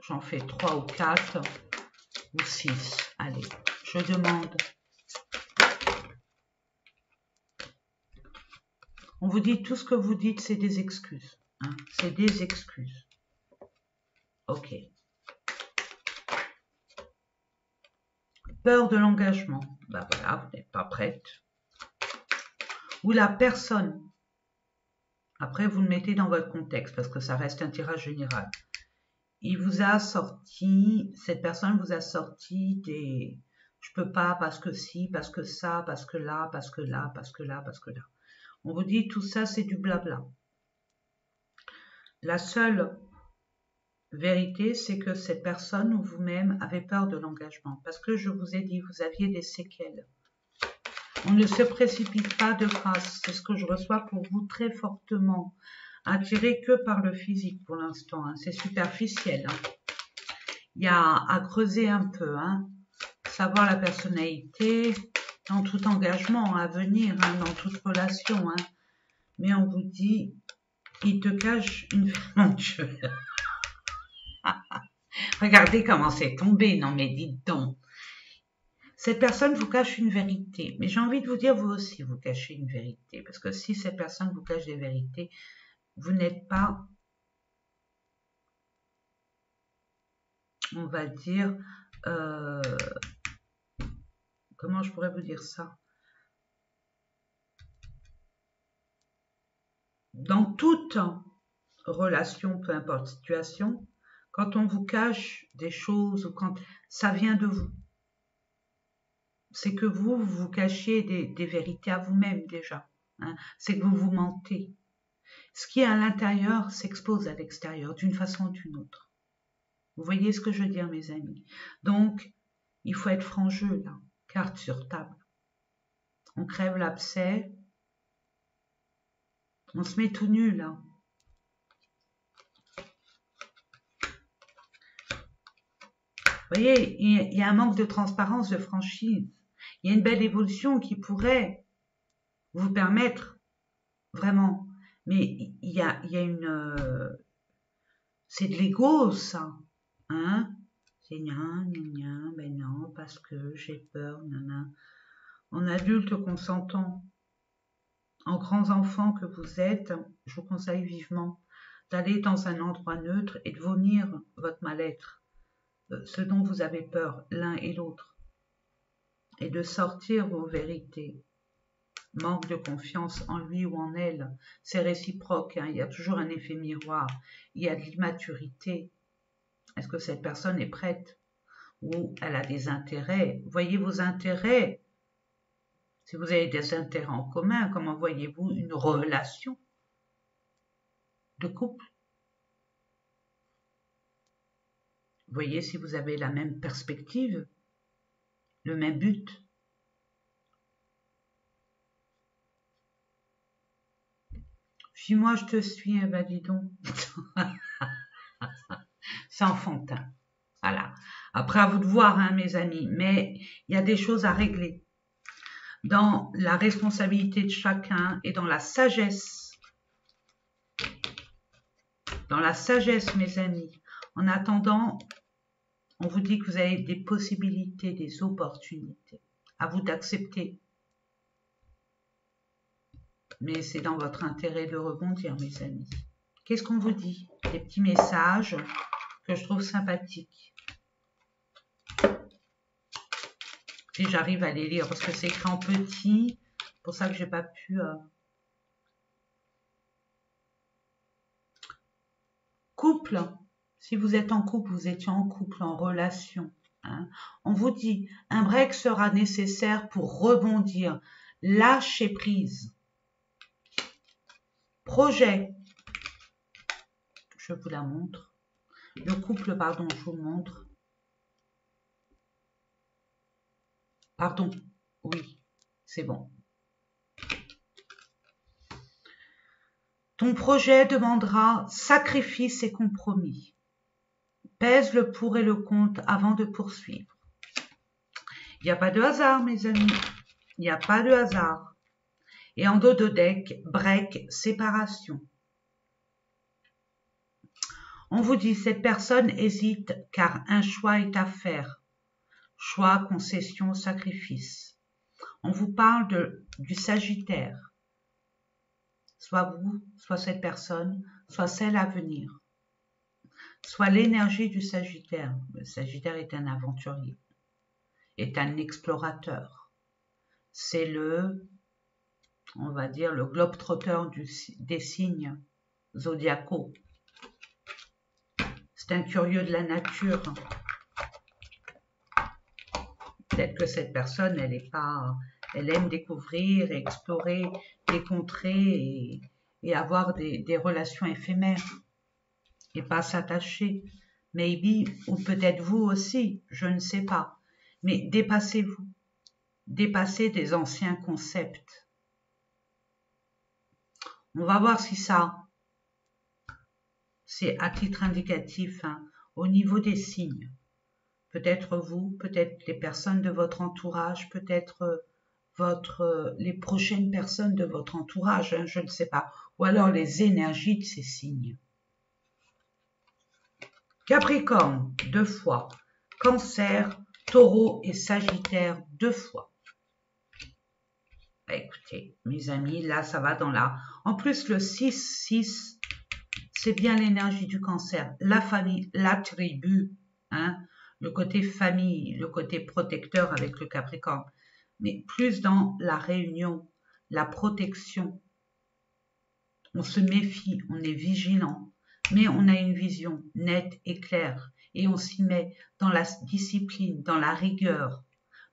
j'en fais trois ou quatre ou six. Allez, je demande On vous dit tout ce que vous dites, c'est des excuses. Hein. C'est des excuses. Ok. Peur de l'engagement. Ben voilà, vous n'êtes pas prête. Ou la personne. Après, vous le mettez dans votre contexte parce que ça reste un tirage général. Il vous a sorti, cette personne vous a sorti des je peux pas parce que si, parce que ça, parce que là, parce que là, parce que là, parce que là. On vous dit tout ça, c'est du blabla. La seule vérité, c'est que cette personne ou vous-même avez peur de l'engagement. Parce que je vous ai dit, vous aviez des séquelles. On ne se précipite pas de grâce. C'est ce que je reçois pour vous très fortement. Attiré que par le physique pour l'instant. Hein. C'est superficiel. Hein. Il y a à creuser un peu. Hein. Savoir la personnalité, dans tout engagement à venir, hein, dans toute relation. Hein. Mais on vous dit, il te cache une... Dieu Regardez comment c'est tombé. Non mais dites donc. Cette personne vous cache une vérité. Mais j'ai envie de vous dire, vous aussi, vous cachez une vérité. Parce que si cette personne vous cache des vérités, vous n'êtes pas, on va dire, euh, comment je pourrais vous dire ça? Dans toute relation, peu importe situation, quand on vous cache des choses ou quand ça vient de vous, c'est que vous, vous cachiez des, vérités à vous-même déjà. Hein. c'est que vous vous mentez. Ce qui est à l'intérieur s'expose à l'extérieur d'une façon ou d'une autre. Vous voyez ce que je veux dire, mes amis? Donc, il faut être franc là carte sur table. On crève l'abcès. On se met tout nu là. Vous voyez, il y a un manque de transparence, de franchise. Il y a une belle évolution qui pourrait vous permettre vraiment. Mais il y a, une... Euh, c'est de l'ego, ça. Hein c'est gna, gna, ben non, parce que j'ai peur, nana. En adulte consentant, en grands enfants que vous êtes, je vous conseille vivement d'aller dans un endroit neutre et de vomir votre mal-être, ce dont vous avez peur l'un et l'autre, et de sortir vos vérités. Manque de confiance en lui ou en elle, c'est réciproque, hein. il y a toujours un effet miroir, il y a de l'immaturité. Est-ce que cette personne est prête? Ou elle a des intérêts? Voyez vos intérêts. Si vous avez des intérêts en commun, comment voyez-vous une relation de couple? Voyez si vous avez la même perspective, le même but. Si moi je te suis, eh ben dis donc. C'est enfantin. Voilà. Après, à vous de voir, hein, mes amis, mais il y a des choses à régler dans la responsabilité de chacun et dans la sagesse. Dans la sagesse, mes amis. En attendant, on vous dit que vous avez des possibilités, des opportunités. À vous d'accepter. Mais c'est dans votre intérêt de rebondir, mes amis. Qu'est-ce qu'on vous dit? Des petits messages que je trouve sympathiques. Si j'arrive à les lire, parce que c'est écrit en petit, pour ça que j'ai pas pu... Euh, couple, si vous êtes en couple, vous étiez en couple, en relation, hein, on vous dit, un break sera nécessaire pour rebondir, lâcher prise. Projet, je vous la montre. Le couple, pardon, je vous montre. Pardon, oui, c'est bon. Ton projet demandera sacrifice et compromis. Pèse le pour et le contre avant de poursuivre. Il n'y a pas de hasard, mes amis. Il n'y a pas de hasard. Et en dododec, break, séparation. On vous dit, cette personne hésite car un choix est à faire. Choix, concession, sacrifice. On vous parle de, du Sagittaire. Soit vous, soit cette personne, soit celle à venir. Soit l'énergie du Sagittaire. Le Sagittaire est un aventurier, est un explorateur. C'est le, on va dire, le globe-trotteur des signes zodiacaux un curieux de la nature. Peut-être que cette personne, elle est pas, elle aime découvrir, explorer des contrées et, avoir des, relations éphémères et pas s'attacher. Maybe, ou peut-être vous aussi, je ne sais pas. Mais dépassez-vous. Dépassez des anciens concepts. On va voir si ça, c'est à titre indicatif hein, au niveau des signes. Peut-être vous, peut-être les personnes de votre entourage, peut-être euh, votre, euh, les prochaines personnes de votre entourage, hein, je ne sais pas, ou alors les énergies de ces signes. Capricorne, deux fois. Cancer, taureau et sagittaire, deux fois. Bah, écoutez, mes amis, là, ça va dans la... En plus, le 6, 6, c'est bien l'énergie du cancer, la famille, la tribu, hein, le côté famille, le côté protecteur avec le Capricorne, mais plus dans la réunion, la protection. On se méfie, on est vigilant, mais on a une vision nette et claire et on s'y met dans la discipline, dans la rigueur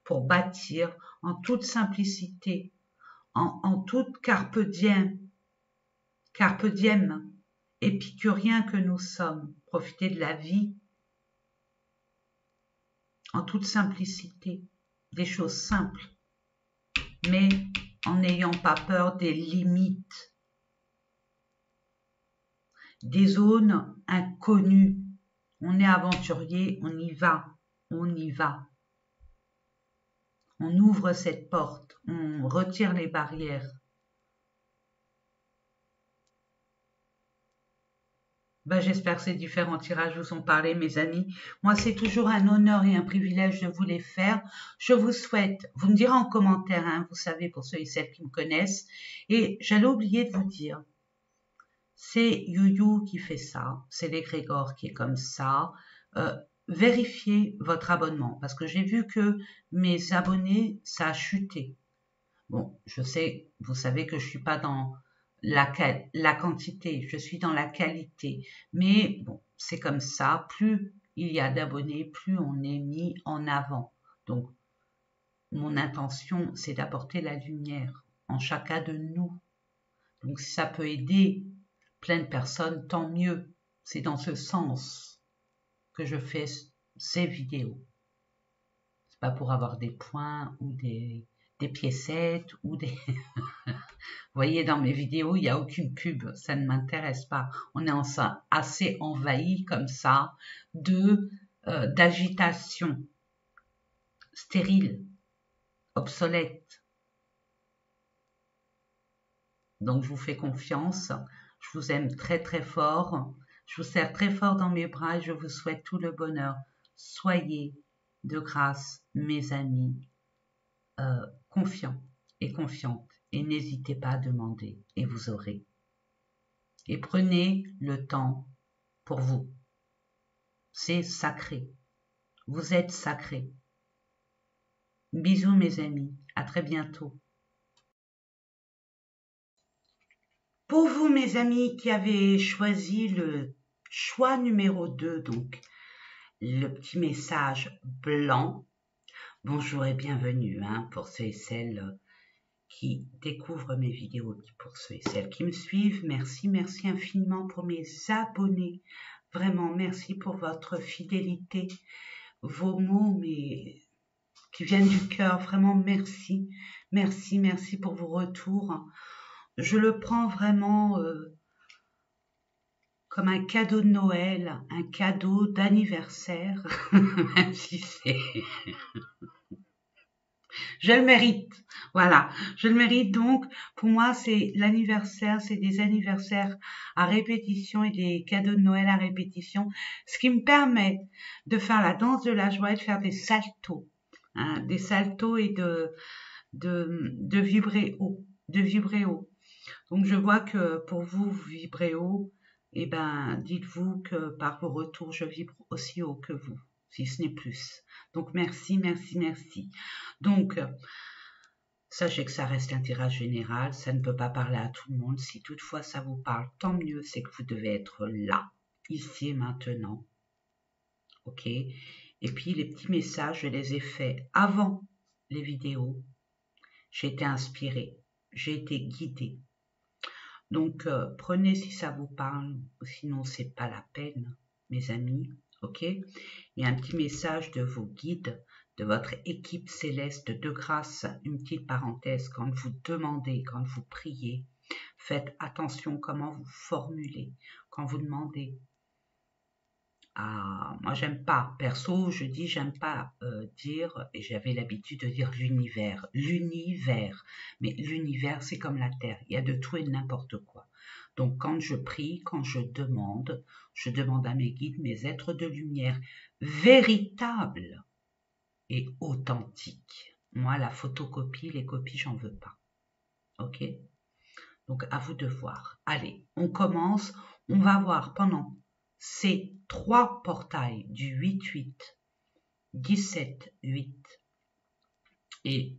pour bâtir en toute simplicité, en, toute carpe diem, carpe diem, épicuriens que nous sommes, profiter de la vie en toute simplicité, des choses simples, mais en n'ayant pas peur des limites, des zones inconnues. On est aventurier, on y va, on y va. On ouvre cette porte, on retire les barrières. Ben, j'espère que ces différents tirages vous ont parlé, mes amis. Moi, c'est toujours un honneur et un privilège de vous les faire. Je vous souhaite, vous me direz en commentaire, hein, vous savez, pour ceux et celles qui me connaissent. Et j'allais oublier de vous dire, c'est You qui fait ça, c'est l'égrégore qui est comme ça. Euh, vérifiez votre abonnement parce que j'ai vu que mes abonnés, ça a chuté. Bon, je sais, vous savez que je suis pas dans la, quantité, je suis dans la qualité. Mais bon, c'est comme ça. Plus il y a d'abonnés, plus on est mis en avant. Donc, mon intention, c'est d'apporter la lumière en chacun de nous. Donc, ça peut aider plein de personnes, tant mieux. C'est dans ce sens que je fais ces vidéos. C'est pas pour avoir des points ou des, des piécettes ou des... Vous voyez, dans mes vidéos, il n'y a aucune pub, ça ne m'intéresse pas. On est assez envahi comme ça de euh, d'agitation stérile, obsolète. Donc je vous fais confiance, je vous aime très très fort, je vous serre très fort dans mes bras et je vous souhaite tout le bonheur. Soyez de grâce, mes amis, euh, confiants et confiantes et n'hésitez pas à demander et vous aurez. Et prenez le temps pour vous. C'est sacré. Vous êtes sacré. Bisous mes amis, à très bientôt. Pour vous mes amis qui avez choisi le choix numéro 2, donc le petit message blanc, bonjour et bienvenue hein, pour ceux et celles qui découvrent mes vidéos, pour ceux et celles qui me suivent. Merci, merci infiniment pour mes abonnés. Vraiment, merci pour votre fidélité, vos mots, mais qui viennent du cœur. Vraiment, merci, merci, merci pour vos retours. Je le prends vraiment euh, comme un cadeau de Noël, un cadeau d'anniversaire, même si c'est je le mérite. Voilà, je le mérite donc. Pour moi, c'est l'anniversaire, c'est des anniversaires à répétition et des cadeaux de Noël à répétition, ce qui me permet de faire la danse de la joie et de faire des saltos, hein, des saltos et de, vibrer haut, de vibrer haut. Donc je vois que pour vous, vous vibrez haut, et eh ben dites-vous que par vos retours, je vibre aussi haut que vous si ce n'est plus. Donc merci, merci, merci. Donc, sachez que ça reste un tirage général, ça ne peut pas parler à tout le monde. Si toutefois ça vous parle, tant mieux, c'est que vous devez être là, ici et maintenant. Ok? Et puis les petits messages, je les ai faits avant les vidéos. J'ai été inspirée, j'ai été guidée. Donc, euh, prenez si ça vous parle, sinon c'est pas la peine, mes amis. OK? A un petit message de vos guides, de votre équipe céleste de grâce, une petite parenthèse, quand vous demandez, quand vous priez, faites attention comment vous formulez, quand vous demandez. Moi j'aime pas, perso, je dis j'aime pas euh, dire, et j'avais l'habitude de dire l'univers, l'univers, mais l'univers c'est comme la Terre, il y a de tout et n'importe quoi. Donc quand je prie, quand je demande, je demande à mes guides, mes êtres de lumière, véritables et authentiques. Moi, la photocopie, les copies, j'en veux pas. Ok? Donc à vous de voir. Allez, on commence. On va voir pendant ces trois portails du 8-8, 17-8 et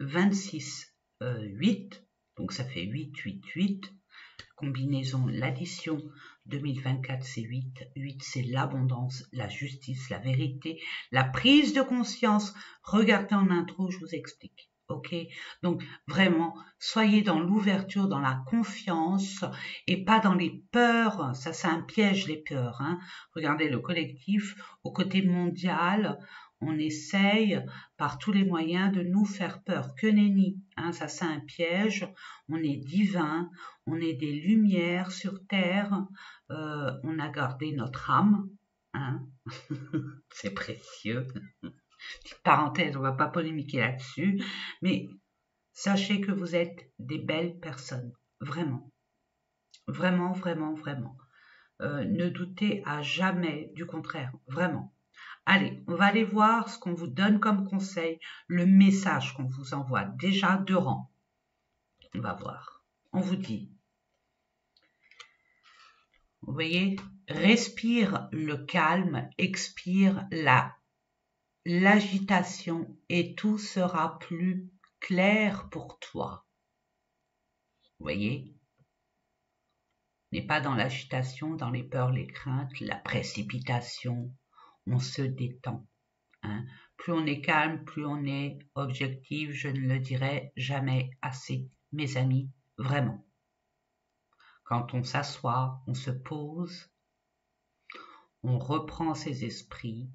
26-8, donc ça fait 8-8-8, combinaison, l'addition 2024 c'est 8, 8 c'est l'abondance, la justice, la vérité, la prise de conscience. Regardez en intro, je vous explique. Ok Donc vraiment, soyez dans l'ouverture, dans la confiance et pas dans les peurs. Ça, c'est un piège, les peurs. Hein. Regardez le collectif au côté mondial on essaye par tous les moyens de nous faire peur. Que nenni, hein, ça c'est un piège. On est divin, on est des lumières sur terre, euh, on a gardé notre âme. Hein. c'est précieux. Petite parenthèse, on va pas polémiquer là-dessus, mais sachez que vous êtes des belles personnes, vraiment. Vraiment, vraiment, vraiment. Euh, ne doutez à jamais du contraire, vraiment. Allez, on va aller voir ce qu'on vous donne comme conseil, le message qu'on vous envoie déjà de rang. On va voir. On vous dit Vous voyez? Respire le calme, expire la l'agitation et tout sera plus clair pour toi. Vous voyez? N'est pas dans l'agitation, dans les peurs, les craintes, la précipitation. On se détend. Hein. Plus on est calme, plus on est objectif. Je ne le dirai jamais assez, mes amis, vraiment. Quand on s'assoit, on se pose, on reprend ses esprits,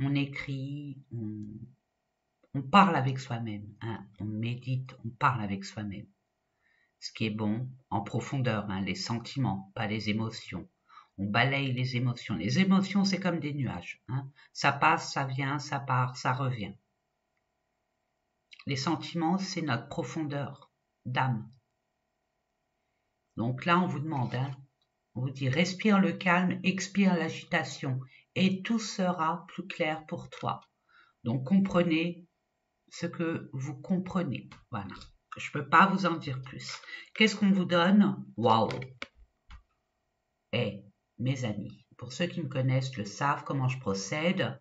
on écrit, on, parle avec soi-même, hein. on médite, on parle avec soi-même. Ce qui est bon en profondeur, hein, les sentiments, pas les émotions. On balaye les émotions. Les émotions, c'est comme des nuages. Hein. Ça passe, ça vient, ça part, ça revient. Les sentiments, c'est notre profondeur d'âme. Donc là, on vous demande, on vous dit respire le calme, expire l'agitation et tout sera plus clair pour toi. Donc comprenez ce que vous comprenez. Voilà. Je ne peux pas vous en dire plus. Qu'est-ce qu'on vous donne? Waouh Eh, mes amis, pour ceux qui me connaissent le savent comment je procède.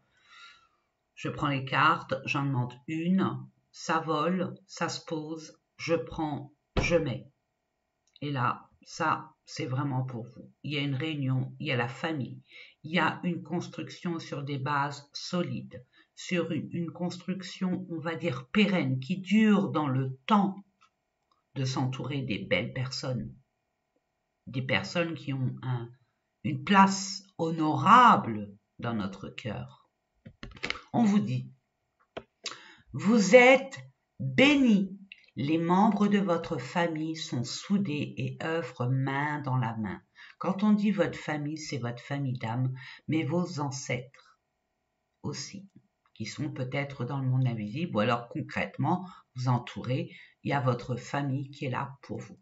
Je prends les cartes, j'en demande une, ça vole, ça se pose, je prends, je mets. Et là, ça, c'est vraiment pour vous. Il y a une réunion, il y a la famille, il y a une construction sur des bases solides, sur une, construction, on va dire, pérenne, qui dure dans le temps de s'entourer des belles personnes, des personnes qui ont une place honorable dans notre cœur. On vous dit, vous êtes bénis les membres de votre famille sont soudés et œuvrent main dans la main. Quand on dit votre famille, c'est votre famille d'âme, mais vos ancêtres aussi, qui sont peut-être dans le monde invisible, ou alors concrètement, vous entourez, il y a votre famille qui est là pour vous.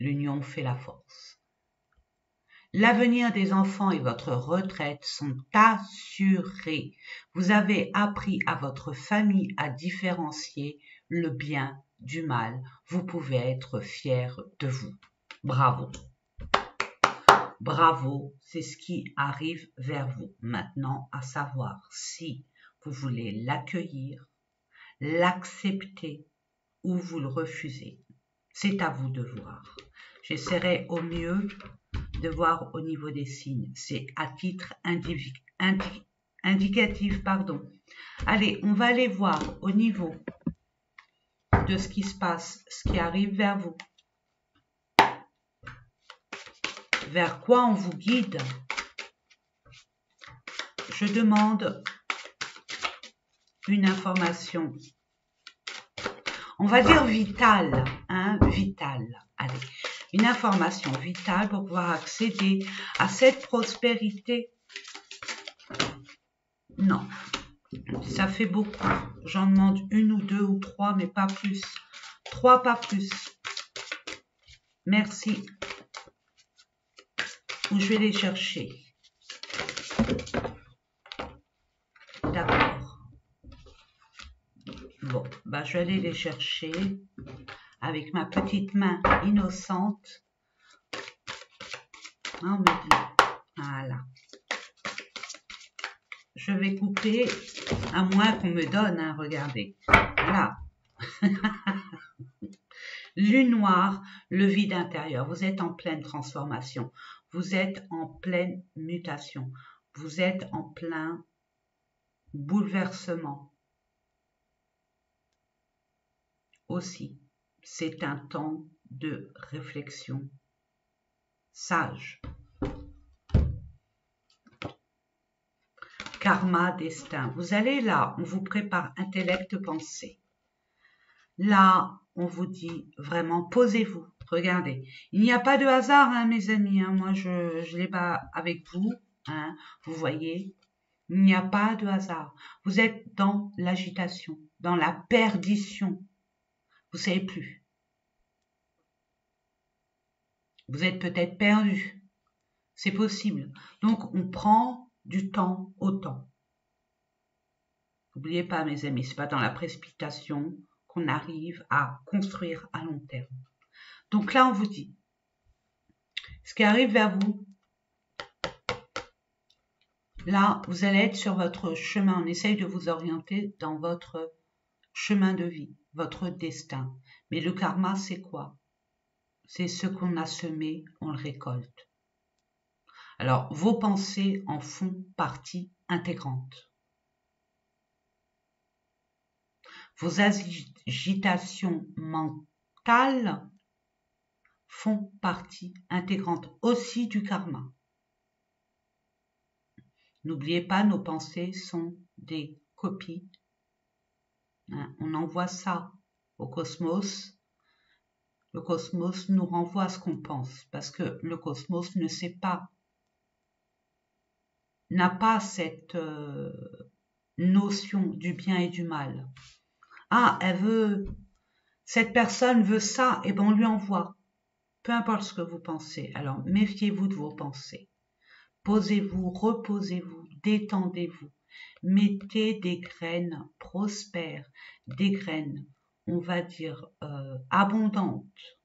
L'union fait la force. L'avenir des enfants et votre retraite sont assurés. Vous avez appris à votre famille à différencier le bien du mal. Vous pouvez être fier de vous. Bravo. Bravo, c'est ce qui arrive vers vous. Maintenant, à savoir si vous voulez l'accueillir, l'accepter ou vous le refusez. C'est à vous de voir. J'essaierai au mieux de voir au niveau des signes. C'est à titre indicatif. Pardon. Allez, on va aller voir au niveau de ce qui se passe, ce qui arrive vers vous. Vers quoi on vous guide Je demande une information. On va dire vitale, hein, vitale. Allez, une information vitale pour pouvoir accéder à cette prospérité. Non, ça fait beaucoup. J'en demande une ou deux ou trois, mais pas plus. Trois, pas plus. Merci. Je vais les chercher. D'accord. Bon, bah je vais aller les chercher avec ma petite main innocente. Voilà je vais couper, à moins qu'on me donne, hein, regardez. Voilà. Lune noire, le vide intérieur. Vous êtes en pleine transformation. Vous êtes en pleine mutation. Vous êtes en plein bouleversement. Aussi, c'est un temps de réflexion sage. karma, destin. Vous allez là, on vous prépare intellect, pensée. Là, on vous dit vraiment, posez-vous. Regardez, il n'y a pas de hasard, hein, mes amis. Hein. Moi, je, je l'ai pas avec vous. Hein. Vous voyez, il n'y a pas de hasard. Vous êtes dans l'agitation, dans la perdition. Vous savez plus. Vous êtes peut-être perdu. C'est possible. Donc, on prend du temps au temps. N'oubliez pas, mes amis, c'est pas dans la précipitation qu'on arrive à construire à long terme. Donc là, on vous dit, ce qui arrive vers vous. Là, vous allez être sur votre chemin. On essaye de vous orienter dans votre chemin de vie, votre destin. Mais le karma, c'est quoi? C'est ce qu'on a semé, on le récolte. Alors, vos pensées en font partie intégrante. Vos agitations mentales font partie intégrante aussi du karma. N'oubliez pas, nos pensées sont des copies. Hein, on envoie ça au cosmos. Le cosmos nous renvoie à ce qu'on pense parce que le cosmos ne sait pas, n'a pas cette euh, notion du bien et du mal. Ah, elle veut, cette personne veut ça, et ben on lui envoie. Peu importe ce que vous pensez. Alors méfiez-vous de vos pensées. Posez-vous, reposez-vous, détendez-vous. Mettez des graines prospères, des graines, on va dire, euh, abondantes.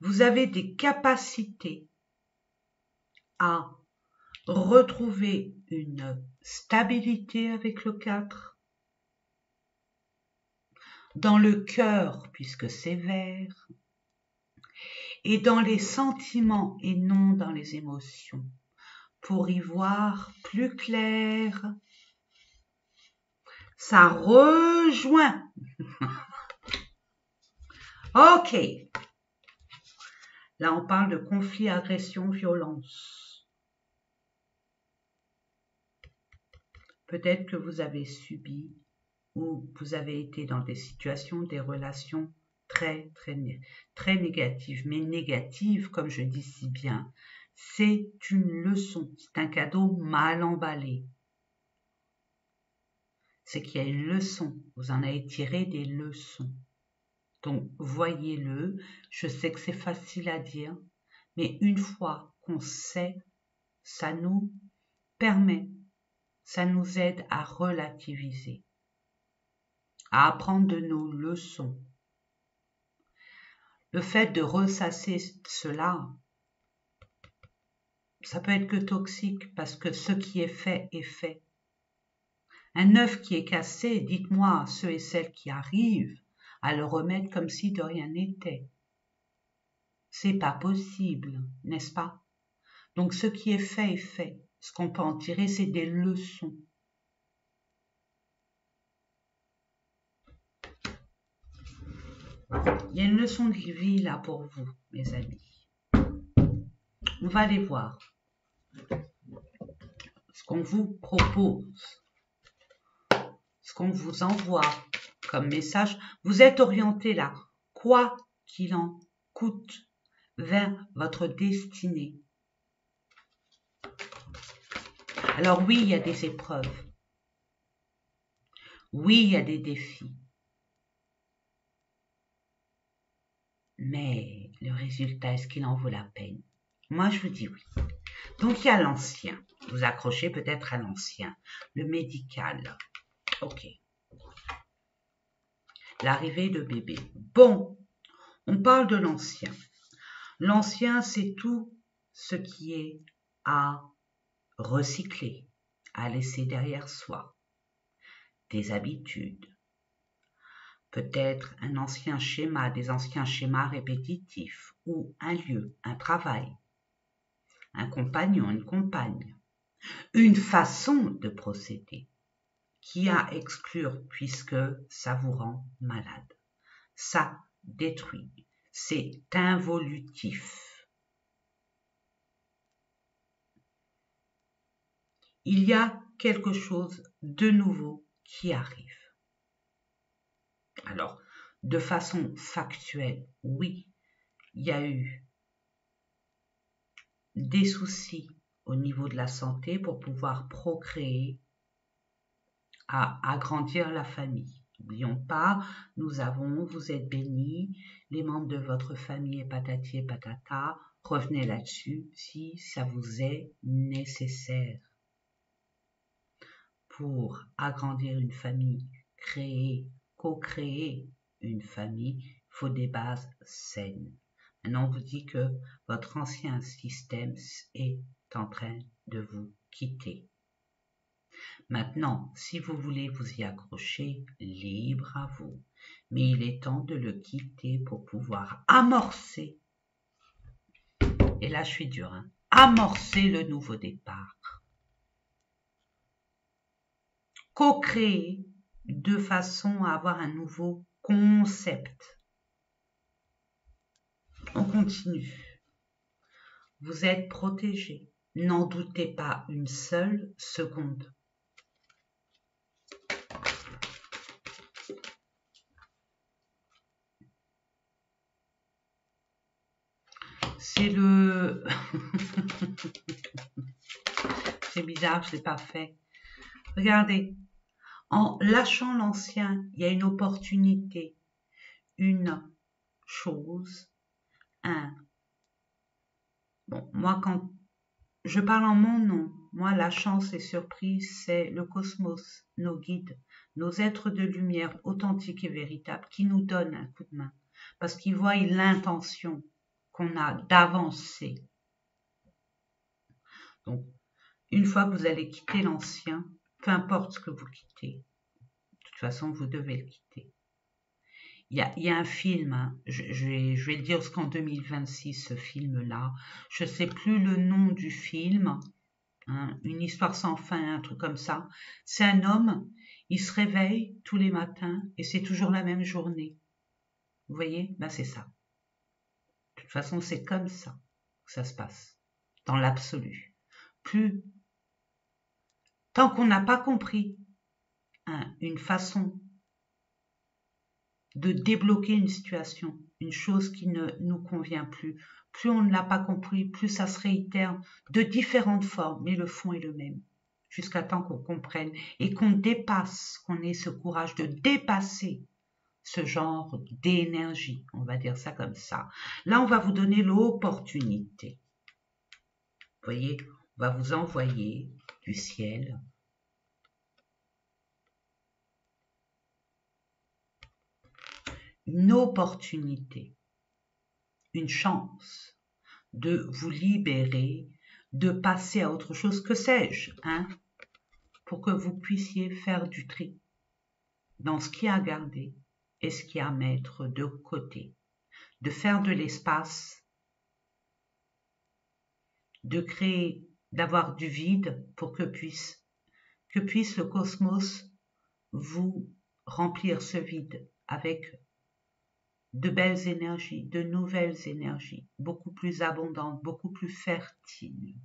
Vous avez des capacités à retrouver une stabilité avec le 4, dans le cœur, puisque c'est vert, et dans les sentiments et non dans les émotions, pour y voir plus clair. Ça rejoint. ok. Là, on parle de conflit, agression, violence. Peut-être que vous avez subi où vous avez été dans des situations, des relations très, très, très négatives. Mais négatives, comme je dis si bien, c'est une leçon, c'est un cadeau mal emballé. C'est qu'il y a une leçon, vous en avez tiré des leçons. Donc, voyez-le, je sais que c'est facile à dire, mais une fois qu'on sait, ça nous permet, ça nous aide à relativiser à apprendre de nos leçons. Le fait de ressasser cela, ça peut être que toxique parce que ce qui est fait est fait. Un œuf qui est cassé, dites-moi ceux et celles qui arrivent à le remettre comme si de rien n'était. C'est pas possible, n'est-ce pas? Donc ce qui est fait est fait. Ce qu'on peut en tirer, c'est des leçons. Il y a une leçon de vie là pour vous, mes amis. On va aller voir ce qu'on vous propose, ce qu'on vous envoie comme message. Vous êtes orienté là, quoi qu'il en coûte, vers votre destinée. Alors oui, il y a des épreuves. Oui, il y a des défis. Mais le résultat, est-ce qu'il en vaut la peine? Moi, je vous dis oui. Donc, il y a l'ancien. Vous accrochez peut-être à l'ancien. Le médical. OK. L'arrivée de bébé. Bon, on parle de l'ancien. L'ancien, c'est tout ce qui est à recycler, à laisser derrière soi. Des habitudes, peut-être un ancien schéma, des anciens schémas répétitifs, ou un lieu, un travail, un compagnon, une compagne, une façon de procéder qui a exclure puisque ça vous rend malade. Ça détruit. C'est involutif. Il y a quelque chose de nouveau qui arrive. Alors, de façon factuelle, oui, il y a eu des soucis au niveau de la santé pour pouvoir procréer, à agrandir la famille. N'oublions pas, nous avons, vous êtes bénis, les membres de votre famille et patati et patata, revenez là-dessus si ça vous est nécessaire. Pour agrandir une famille, créer co-créer une famille, il faut des bases saines. Maintenant, on vous dit que votre ancien système est en train de vous quitter. Maintenant, si vous voulez vous y accrocher, libre à vous. Mais il est temps de le quitter pour pouvoir amorcer. Et là, je suis dur, hein, amorcer le nouveau départ. Co-créer de façon à avoir un nouveau concept. On continue. Vous êtes protégé. N'en doutez pas une seule seconde. C'est le... C'est bizarre, je l'ai pas fait. Regardez, en lâchant l'ancien, il y a une opportunité, une chose, un. Bon, moi, quand je parle en mon nom, moi, la chance et surprise, c'est le cosmos, nos guides, nos êtres de lumière authentiques et véritables qui nous donnent un coup de main parce qu'ils voient l'intention qu'on a d'avancer. Donc, une fois que vous allez quitter l'ancien, peu importe ce que vous quittez, de toute façon, vous devez le quitter. Il y a, un film, hein, je, vais, je, vais, dire qu'en 2026, ce film-là, je ne sais plus le nom du film, hein, une histoire sans fin, un truc comme ça. C'est un homme, il se réveille tous les matins et c'est toujours la même journée. Vous voyez? Ben c'est ça. De toute façon, c'est comme ça que ça se passe, dans l'absolu. Plus Tant qu'on n'a pas compris une façon de débloquer une situation, une chose qui ne nous convient plus, plus on ne l'a pas compris, plus ça se réitère de différentes formes, mais le fond est le même, jusqu'à temps qu'on comprenne et qu'on dépasse, qu'on ait ce courage de dépasser ce genre d'énergie, on va dire ça comme ça. Là, on va vous donner l'opportunité. Vous voyez, on va vous envoyer ciel. Une opportunité, une chance de vous libérer, de passer à autre chose, que sais-je, hein, pour que vous puissiez faire du tri dans ce qui a à garder et ce qui a à mettre de côté, de faire de l'espace, de créer d'avoir du vide pour que puisse, que puisse le cosmos vous remplir ce vide avec de belles énergies, de nouvelles énergies, beaucoup plus abondantes, beaucoup plus fertiles.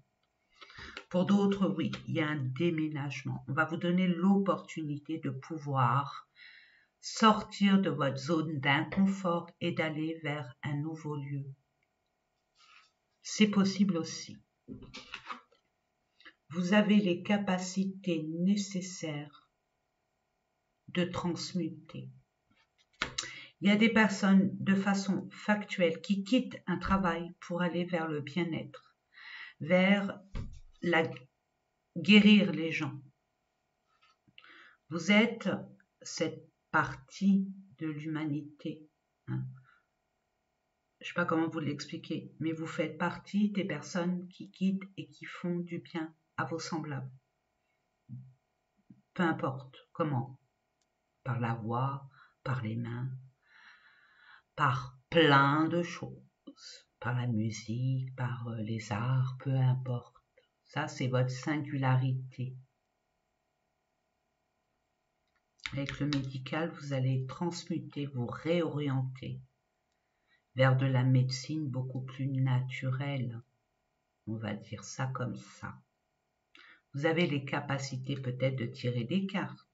Pour d'autres, oui, il y a un déménagement. On va vous donner l'opportunité de pouvoir sortir de votre zone d'inconfort et d'aller vers un nouveau lieu. C'est possible aussi vous avez les capacités nécessaires de transmuter. Il y a des personnes de façon factuelle qui quittent un travail pour aller vers le bien-être, vers la guérir les gens. Vous êtes cette partie de l'humanité. Hein. Je ne sais pas comment vous l'expliquer, mais vous faites partie des personnes qui quittent et qui font du bien à vos semblables. Peu importe comment. Par la voix, par les mains, par plein de choses. Par la musique, par euh, les arts, peu importe. Ça, c'est votre singularité. Avec le médical, vous allez transmuter, vous réorienter vers de la médecine beaucoup plus naturelle. On va dire ça comme ça. Vous avez les capacités peut-être de tirer des cartes,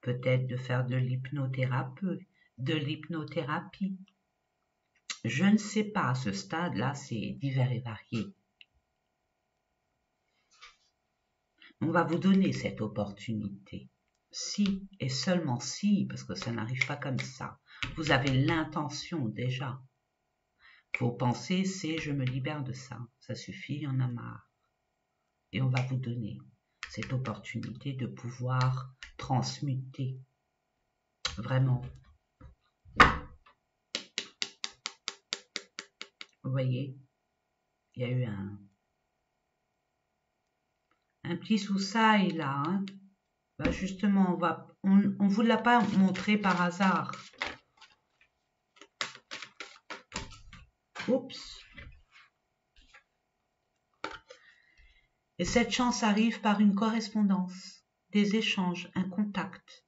peut-être de faire de l'hypnothérapie, de l'hypnothérapie. Je ne sais pas, à ce stade-là, c'est divers et varié. On va vous donner cette opportunité. Si et seulement si, parce que ça n'arrive pas comme ça, vous avez l'intention déjà. Vos pensées, c'est je me libère de ça. Ça suffit, il y en a marre et on va vous donner cette opportunité de pouvoir transmuter vraiment Vous voyez, il y a eu un, un petit soussail là. Hein. Bah, justement, on va, on ne vous l'a pas montré par hasard. Oups. Et cette chance arrive par une correspondance, des échanges, un contact.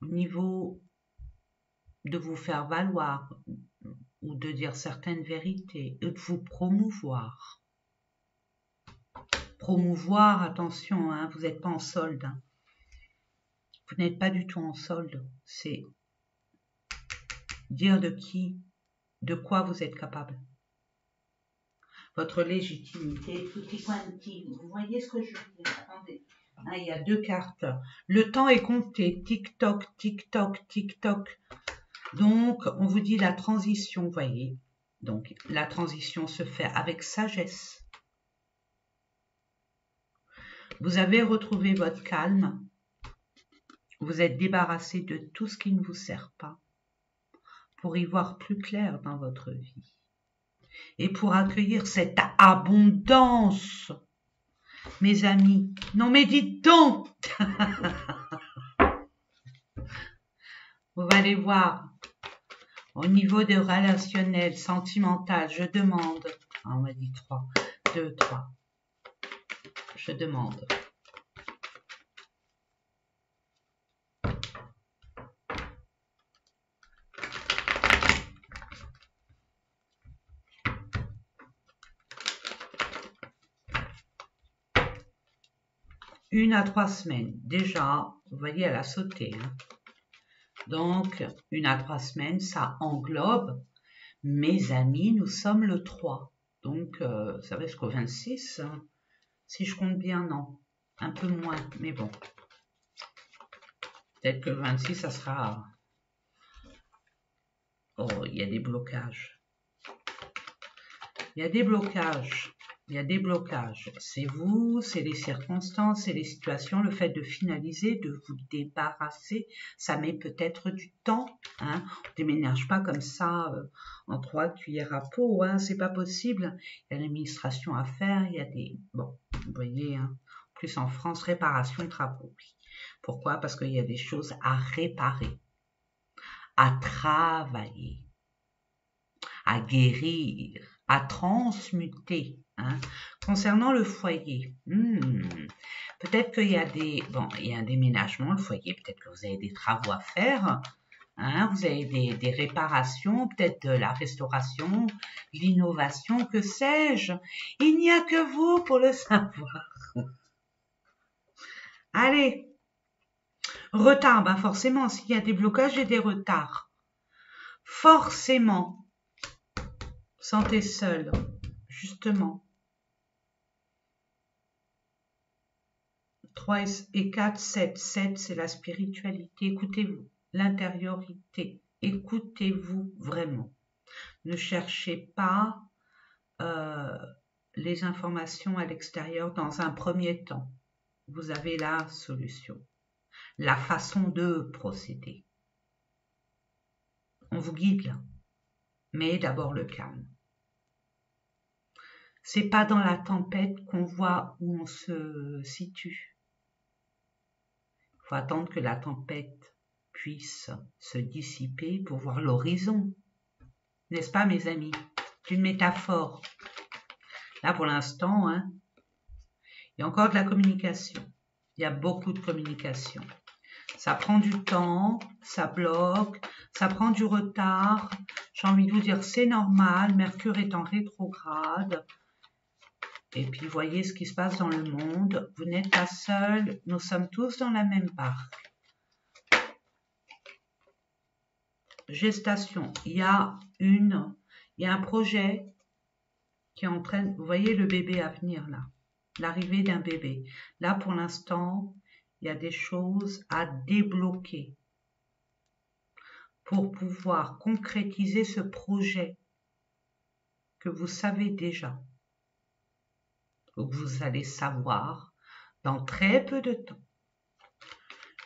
Au niveau de vous faire valoir ou de dire certaines vérités et de vous promouvoir. Promouvoir, attention, hein, vous n'êtes pas en solde. Hein. Vous n'êtes pas du tout en solde. C'est dire de qui, de quoi vous êtes capable. Votre légitimité, est quanti. Vous voyez ce que je veux dire? Attendez. Ah, il y a deux cartes. Le temps est compté. Tic-toc, tic-toc, tic-toc. Donc, on vous dit la transition, voyez. Donc, la transition se fait avec sagesse. Vous avez retrouvé votre calme. Vous êtes débarrassé de tout ce qui ne vous sert pas pour y voir plus clair dans votre vie et pour accueillir cette abondance. Mes amis, non mais dites donc Vous allez voir, au niveau de relationnel, sentimental, je demande, on m'a dit 3, 2, 3, je demande une à trois semaines. Déjà, vous voyez, elle a sauté. Hein. Donc, une à trois semaines, ça englobe mes amis, nous sommes le 3. Donc, euh, ça va jusqu'au 26. Hein. Si je compte bien, non. Un peu moins, mais bon. Peut-être que le 26, ça sera... Oh, il y a des blocages. Il y a des blocages il y a des blocages. C'est vous, c'est les circonstances, c'est les situations, le fait de finaliser, de vous débarrasser, ça met peut-être du temps. Hein. On déménage pas comme ça euh, en trois cuillères à peau, hein. c'est pas possible. Il y a l'administration à faire, il y a des... Bon, vous voyez, hein. plus en France, réparation, travaux. Pourquoi? Parce qu'il y a des choses à réparer, à travailler, à guérir, à transmuter. Hein. Concernant le foyer, hmm, peut-être qu'il y a des, bon, il y a un déménagement, le foyer, peut-être que vous avez des travaux à faire, hein, vous avez des, des réparations, peut-être la restauration, l'innovation, que sais-je. Il n'y a que vous pour le savoir. Allez, retard, ben forcément, s'il y a des blocages et des retards, forcément, Sentez seul, justement. 3 et 4, 7. 7, c'est la spiritualité. Écoutez-vous, l'intériorité. Écoutez-vous vraiment. Ne cherchez pas euh, les informations à l'extérieur dans un premier temps. Vous avez la solution, la façon de procéder. On vous guide là, mais d'abord le calme. C'est pas dans la tempête qu'on voit où on se situe. Il faut attendre que la tempête puisse se dissiper pour voir l'horizon. N'est-ce pas, mes amis? C'est une métaphore. Là, pour l'instant, hein, il y a encore de la communication. Il y a beaucoup de communication. Ça prend du temps, ça bloque, ça prend du retard. J'ai envie de vous dire, c'est normal. Mercure est en rétrograde. Et puis voyez ce qui se passe dans le monde. Vous n'êtes pas seul, nous sommes tous dans la même barque. Gestation, il y a une, il y a un projet qui entraîne, vous voyez le bébé à venir là, l'arrivée d'un bébé. Là pour l'instant, il y a des choses à débloquer pour pouvoir concrétiser ce projet que vous savez déjà que vous allez savoir dans très peu de temps.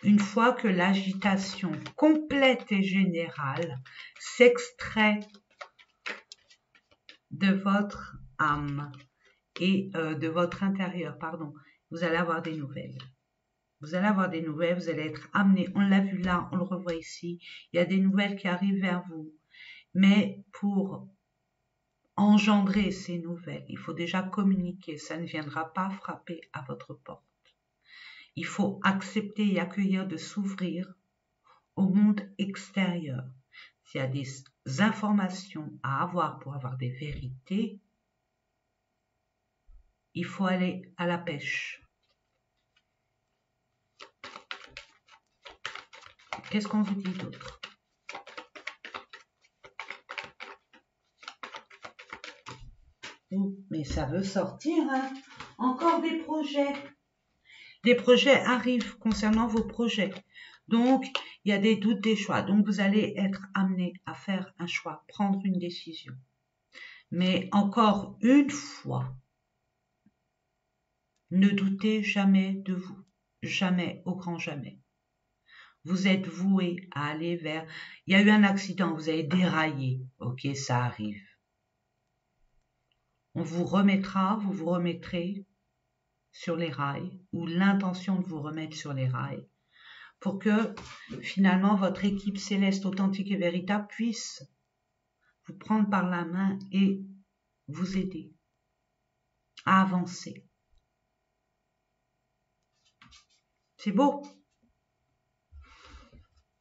Une fois que l'agitation complète et générale s'extrait de votre âme et euh, de votre intérieur, pardon, vous allez avoir des nouvelles. Vous allez avoir des nouvelles, vous allez être amené, on l'a vu là, on le revoit ici, il y a des nouvelles qui arrivent vers vous. Mais pour engendrer ces nouvelles, il faut déjà communiquer, ça ne viendra pas frapper à votre porte. Il faut accepter et accueillir de s'ouvrir au monde extérieur. S'il y a des informations à avoir pour avoir des vérités, il faut aller à la pêche. Qu'est-ce qu'on vous dit d'autre? Mais ça veut sortir, hein Encore des projets. Des projets arrivent concernant vos projets. Donc, il y a des doutes, des choix. Donc, vous allez être amené à faire un choix, prendre une décision. Mais encore une fois, ne doutez jamais de vous. Jamais, au grand jamais. Vous êtes voué à aller vers... Il y a eu un accident, vous avez déraillé. Ok, ça arrive. On vous remettra, vous vous remettrez sur les rails, ou l'intention de vous remettre sur les rails, pour que finalement votre équipe céleste authentique et véritable puisse vous prendre par la main et vous aider à avancer. C'est beau.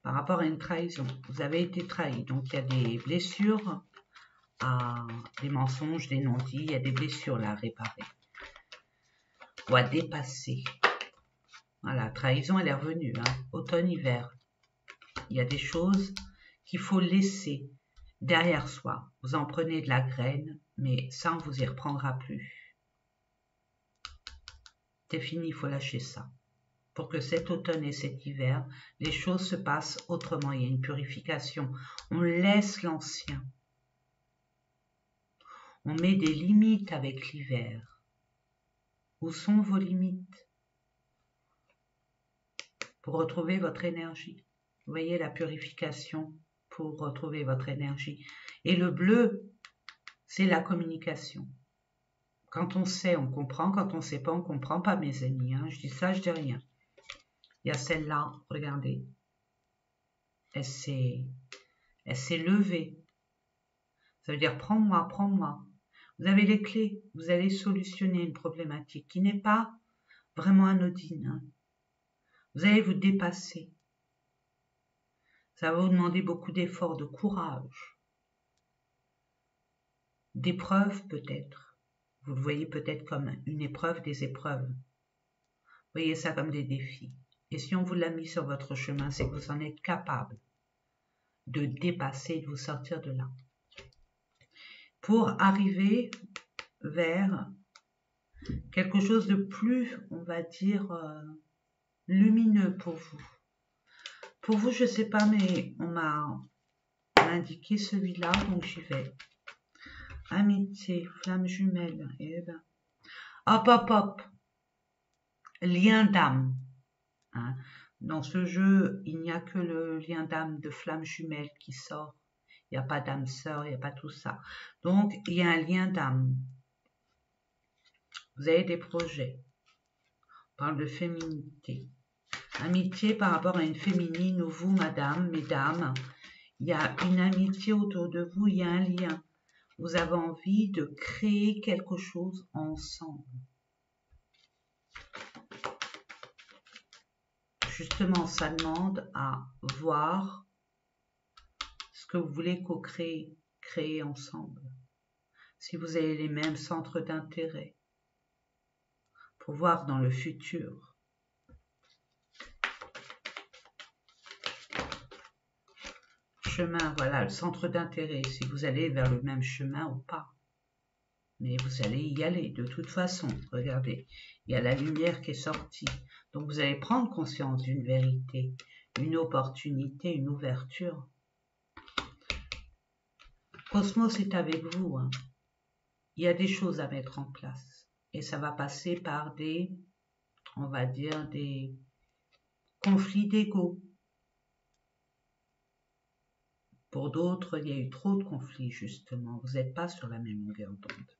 Par rapport à une trahison, vous avez été trahi. Donc il y a des blessures, à, des mensonges, des non-dits, il y a des blessures là à réparer ou à dépasser. Voilà, trahison, elle est revenue. Hein. Automne-hiver. Il y a des choses qu'il faut laisser derrière soi. Vous en prenez de la graine, mais ça, on vous y reprendra plus. C'est fini, il faut lâcher ça pour que cet automne et cet hiver, les choses se passent autrement. Il y a une purification. On laisse l'ancien. On met des limites avec l'hiver. Où sont vos limites? Pour retrouver votre énergie. Vous voyez la purification pour retrouver votre énergie. Et le bleu, c'est la communication. Quand on sait, on comprend. Quand on ne sait pas, on ne comprend pas, mes amis. Hein. Je dis ça, je dis rien. Il y a celle-là, regardez. Elle s'est, levée. Ça veut dire prends-moi, prends-moi. Vous avez les clés, vous allez solutionner une problématique qui n'est pas vraiment anodine. Hein. Vous allez vous dépasser. Ça va vous demander beaucoup d'efforts, de courage, d'épreuves peut-être. Vous le voyez peut-être comme une épreuve des épreuves. Voyez ça comme des défis. Et si on vous l'a mis sur votre chemin, c'est que vous en êtes capable de dépasser, de vous sortir de là. Pour arriver vers quelque chose de plus, on va dire, euh, lumineux pour vous. Pour vous, je ne sais pas, mais on m'a indiqué celui-là, donc j'y vais. Amitié, flamme jumelle, et eh ben. Hop, hop, hop. Lien d'âme. Hein. Dans ce jeu, il n'y a que le lien d'âme de flamme jumelle qui sort. Il n'y a pas d'âme sœur, il n'y a pas tout ça. Donc, il y a un lien d'âme. Vous avez des projets. On parle de féminité. Amitié par rapport à une féminine ou vous, madame, mesdames. Il y a une amitié autour de vous, il y a un lien. Vous avez envie de créer quelque chose ensemble. Justement, ça demande à voir ce que vous voulez co-créer, créer ensemble. Si vous avez les mêmes centres d'intérêt, pour voir dans le futur. Chemin, voilà, le centre d'intérêt, si vous allez vers le même chemin ou pas. Mais vous allez y aller de toute façon. Regardez, il y a la lumière qui est sortie. Donc vous allez prendre conscience d'une vérité, une opportunité, une ouverture. Cosmos est avec vous. Hein. Il y a des choses à mettre en place. Et ça va passer par des on va dire, des conflits d'ego. Pour d'autres, il y a eu trop de conflits, justement. Vous n'êtes pas sur la même longueur d'onde.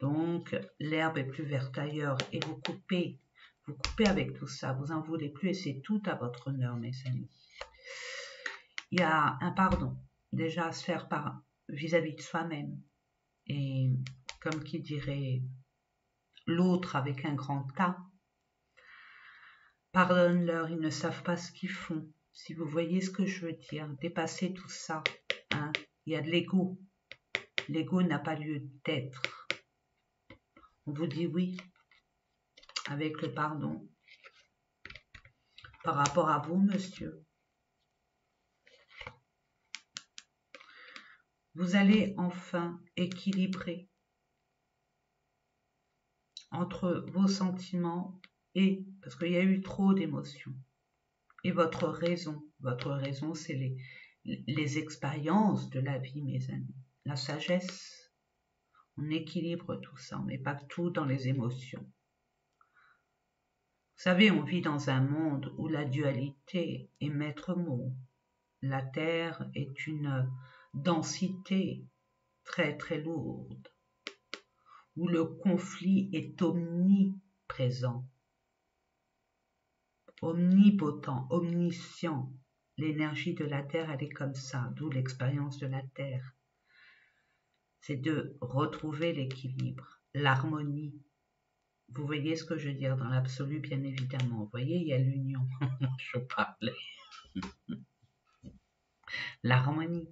Donc, l'herbe est plus verte ailleurs et vous coupez, vous coupez avec tout ça. Vous en voulez plus et c'est tout à votre honneur, mes amis. Il y a un pardon déjà à se faire par vis-à-vis de soi-même. Et comme qui dirait l'autre avec un grand tas, pardonne-leur, ils ne savent pas ce qu'ils font. Si vous voyez ce que je veux dire, dépasser tout ça. Hein. Il y a de l'ego. L'ego n'a pas lieu d'être. On vous dit oui avec le pardon par rapport à vous, monsieur. Vous allez enfin équilibrer entre vos sentiments et, parce qu'il y a eu trop d'émotions, et votre raison. Votre raison, c'est les, expériences de la vie, mes amis. La sagesse, on équilibre tout ça, on met pas tout dans les émotions. Savez, on vit dans un monde où la dualité est maître mot. La Terre est une densité très très lourde, où le conflit est omniprésent omnipotent, omniscient. L'énergie de la Terre, elle est comme ça, d'où l'expérience de la Terre. C'est de retrouver l'équilibre, l'harmonie. Vous voyez ce que je veux dire? Dans l'absolu, bien évidemment. Vous voyez, il y a l'union. je parlais. l'harmonie.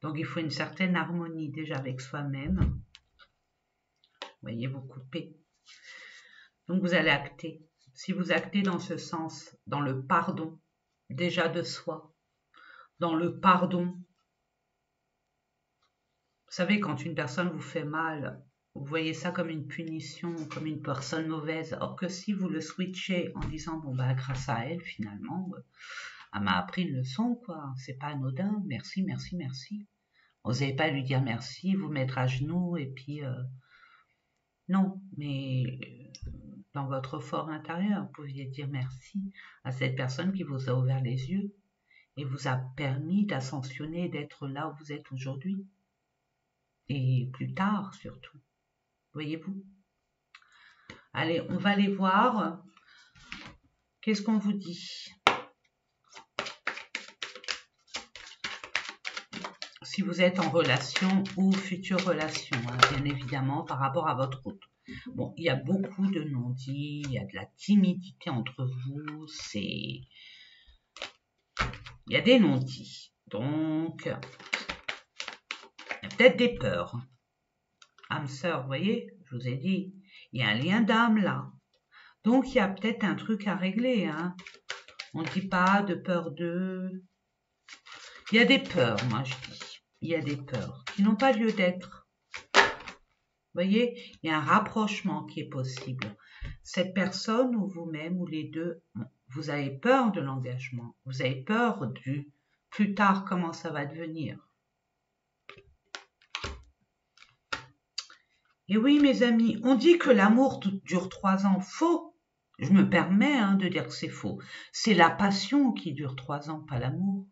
Donc il faut une certaine harmonie déjà avec soi-même. Vous voyez, vous coupez. Donc vous allez acter si vous actez dans ce sens, dans le pardon déjà de soi, dans le pardon, vous savez, quand une personne vous fait mal, vous voyez ça comme une punition, comme une personne mauvaise. Or que si vous le switchez en disant, bon, bah, grâce à elle, finalement, elle m'a appris une leçon, quoi. C'est pas anodin. Merci, merci, merci. N'osez pas lui dire merci, vous mettre à genoux et puis. Euh, non, mais dans votre fort intérieur, vous pouviez dire merci à cette personne qui vous a ouvert les yeux et vous a permis d'ascensionner, d'être là où vous êtes aujourd'hui. Et plus tard surtout. Voyez-vous Allez, on va aller voir. Qu'est-ce qu'on vous dit? Si vous êtes en relation ou future relation, hein, bien évidemment, par rapport à votre route. Bon, il y a beaucoup de non-dits, il y a de la timidité entre vous, c'est... Il y a des non-dits. Donc, il y a peut-être des peurs. Âme sœur, vous voyez, je vous ai dit, il y a un lien d'âme là. Donc, il y a peut-être un truc à régler. Hein. On ne dit pas de peur de... Il y a des peurs, moi je dis. Il y a des peurs qui n'ont pas lieu d'être voyez, il y a un rapprochement qui est possible. Cette personne ou vous-même ou les deux, vous avez peur de l'engagement, vous avez peur du plus tard comment ça va devenir. Et oui, mes amis, on dit que l'amour dure trois ans. Faux. Je me permets hein, de dire que c'est faux. C'est la passion qui dure trois ans, pas l'amour.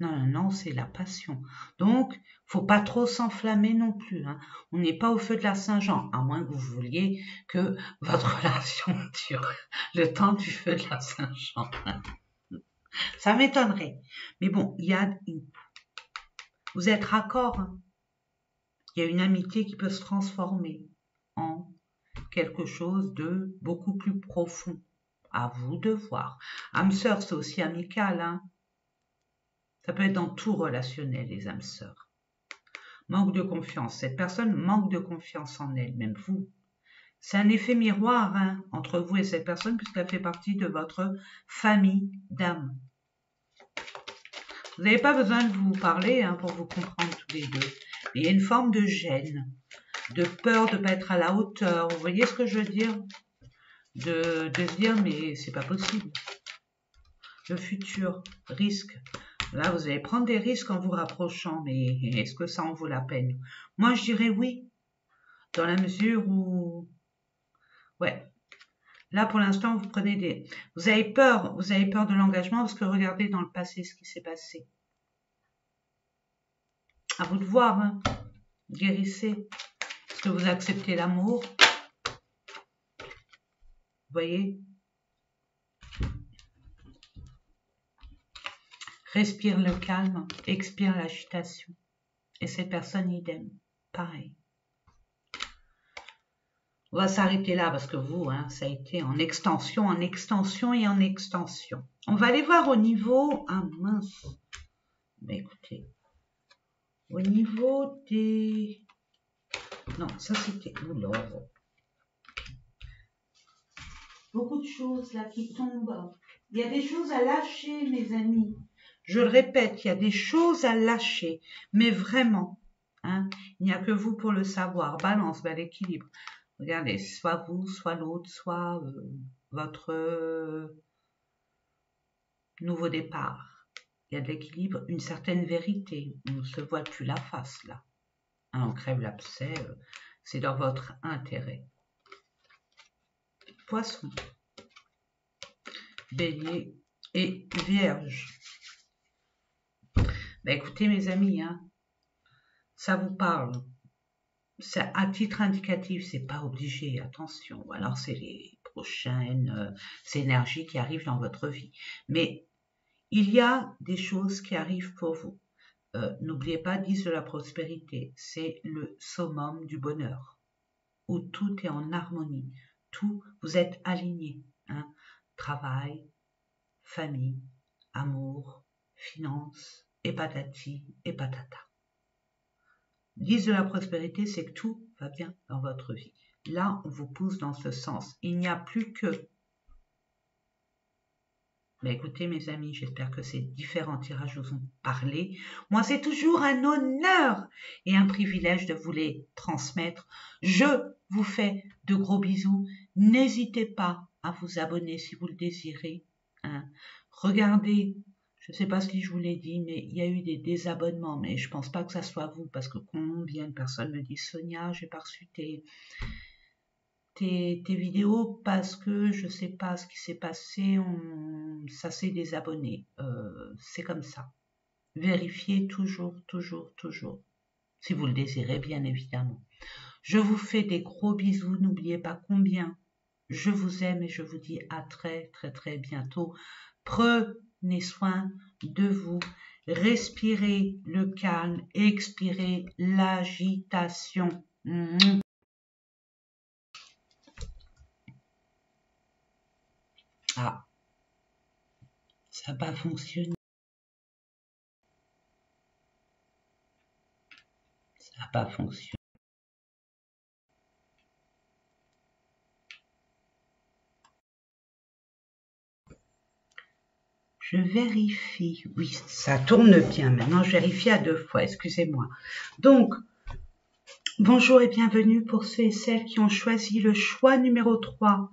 Non, non, c'est la passion. Donc, faut pas trop s'enflammer non plus. Hein. On n'est pas au feu de la Saint-Jean, à moins que vous vouliez que votre relation dure le temps du feu de la Saint-Jean. Ça m'étonnerait. Mais bon, il y Vous êtes raccord. Hein. Il y a une amitié qui peut se transformer en quelque chose de beaucoup plus profond. À vous de voir. Âme sœur, c'est aussi amical. Hein. Ça peut être dans tout relationnel, les âmes sœurs. Manque de confiance. Cette personne manque de confiance en elle, même vous. C'est un effet miroir hein, entre vous et cette personne puisqu'elle fait partie de votre famille d'âmes. Vous n'avez pas besoin de vous parler hein, pour vous comprendre tous les deux. Il y a une forme de gêne, de peur de ne pas être à la hauteur. Vous voyez ce que je veux dire? De, se dire mais c'est pas possible. Le futur risque Là, vous allez prendre des risques en vous rapprochant, mais est-ce que ça en vaut la peine? Moi, je dirais oui, dans la mesure où, ouais, Là, pour l'instant, vous prenez des... Vous avez peur, vous avez peur de l'engagement parce que regardez dans le passé ce qui s'est passé. À vous de voir, hein. guérissez. Est-ce que vous acceptez l'amour? Vous voyez? Respire le calme, expire l'agitation. Et cette personne, idem, pareil. On va s'arrêter là parce que vous, hein, ça a été en extension, en extension et en extension. On va aller voir au niveau... Ah mince. Mais écoutez. Au niveau des... Non, ça c'était... Oula. Beaucoup de choses là qui tombent. Il y a des choses à lâcher, mes amis. Je le répète, il y a des choses à lâcher. Mais vraiment, hein, il n'y a que vous pour le savoir. Balance, ben, l'équilibre. Regardez, soit vous, soit l'autre, soit euh, votre euh, nouveau départ. Il y a de l'équilibre, une certaine vérité. On ne se voit plus la face là. Hein, on crève l'abcès, euh, c'est dans votre intérêt. Poisson, bélier et vierge. Ben, écoutez mes amis, hein, ça vous parle à titre indicatif, c'est pas obligé, attention. Alors c'est les prochaines euh, énergies qui arrivent dans votre vie. Mais il y a des choses qui arrivent pour vous. Euh, n'oubliez pas 10 de la prospérité, c'est le summum du bonheur, où tout est en harmonie, tout, vous êtes aligné. Hein. Travail, famille, amour, finances, et patati et patata. 10 de la prospérité, c'est que tout va bien dans votre vie. Là, on vous pousse dans ce sens. Il n'y a plus que... Mais écoutez, mes amis, j'espère que ces différents tirages vous ont parlé. Moi, c'est toujours un honneur et un privilège de vous les transmettre. Je vous fais de gros bisous. N'hésitez pas à vous abonner si vous le désirez. Hein. Regardez je ne sais pas si je vous l'ai dit, mais il y a eu des désabonnements, mais je ne pense pas que ça soit vous, parce que combien de personnes me disent Sonia, j'ai pas reçu tes, tes, vidéos parce que je sais pas ce qui s'est passé, ça s'est désabonné. Euh, c'est comme ça. Vérifiez toujours, toujours, toujours. Si vous le désirez, bien évidemment. Je vous fais des gros bisous. N'oubliez pas combien je vous aime et je vous dis à très, très, très bientôt. Pre Prenez soin de vous. Respirez le calme, expirez l'agitation. Ah, ça n'a pas fonctionné. Ça n'a pas fonctionné. Je vérifie. Oui, ça tourne bien. Maintenant, je vérifie à deux fois. Excusez-moi. Donc, bonjour et bienvenue pour ceux et celles qui ont choisi le choix numéro 3.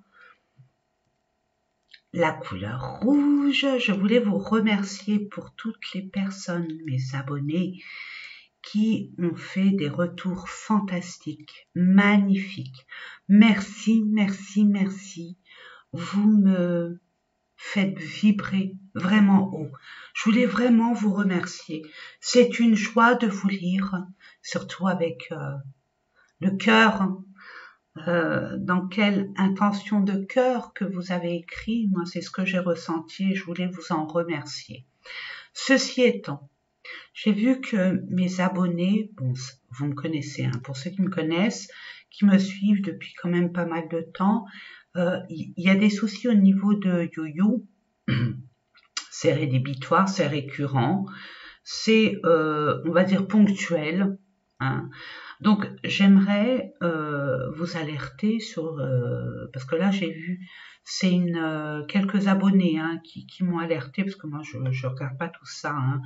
La couleur rouge. Je voulais vous remercier pour toutes les personnes, mes abonnés, qui ont fait des retours fantastiques, magnifiques. Merci, merci, merci. Vous me faites vibrer vraiment haut. Je voulais vraiment vous remercier. C'est une joie de vous lire, surtout avec euh, le cœur. Euh, dans quelle intention de cœur que vous avez écrit, moi c'est ce que j'ai ressenti et je voulais vous en remercier. Ceci étant, j'ai vu que mes abonnés, bon, vous me connaissez, hein, pour ceux qui me connaissent, qui me suivent depuis quand même pas mal de temps, euh, il y, a des soucis au niveau de YoYo. c'est rédhibitoire, c'est récurrent, c'est, euh, on va dire, ponctuel. Hein. Donc, j'aimerais euh, vous alerter sur, parce que là, j'ai vu, c'est une quelques abonnés hein, qui, m'ont alerté, parce que moi, je ne regarde pas tout ça. Hein.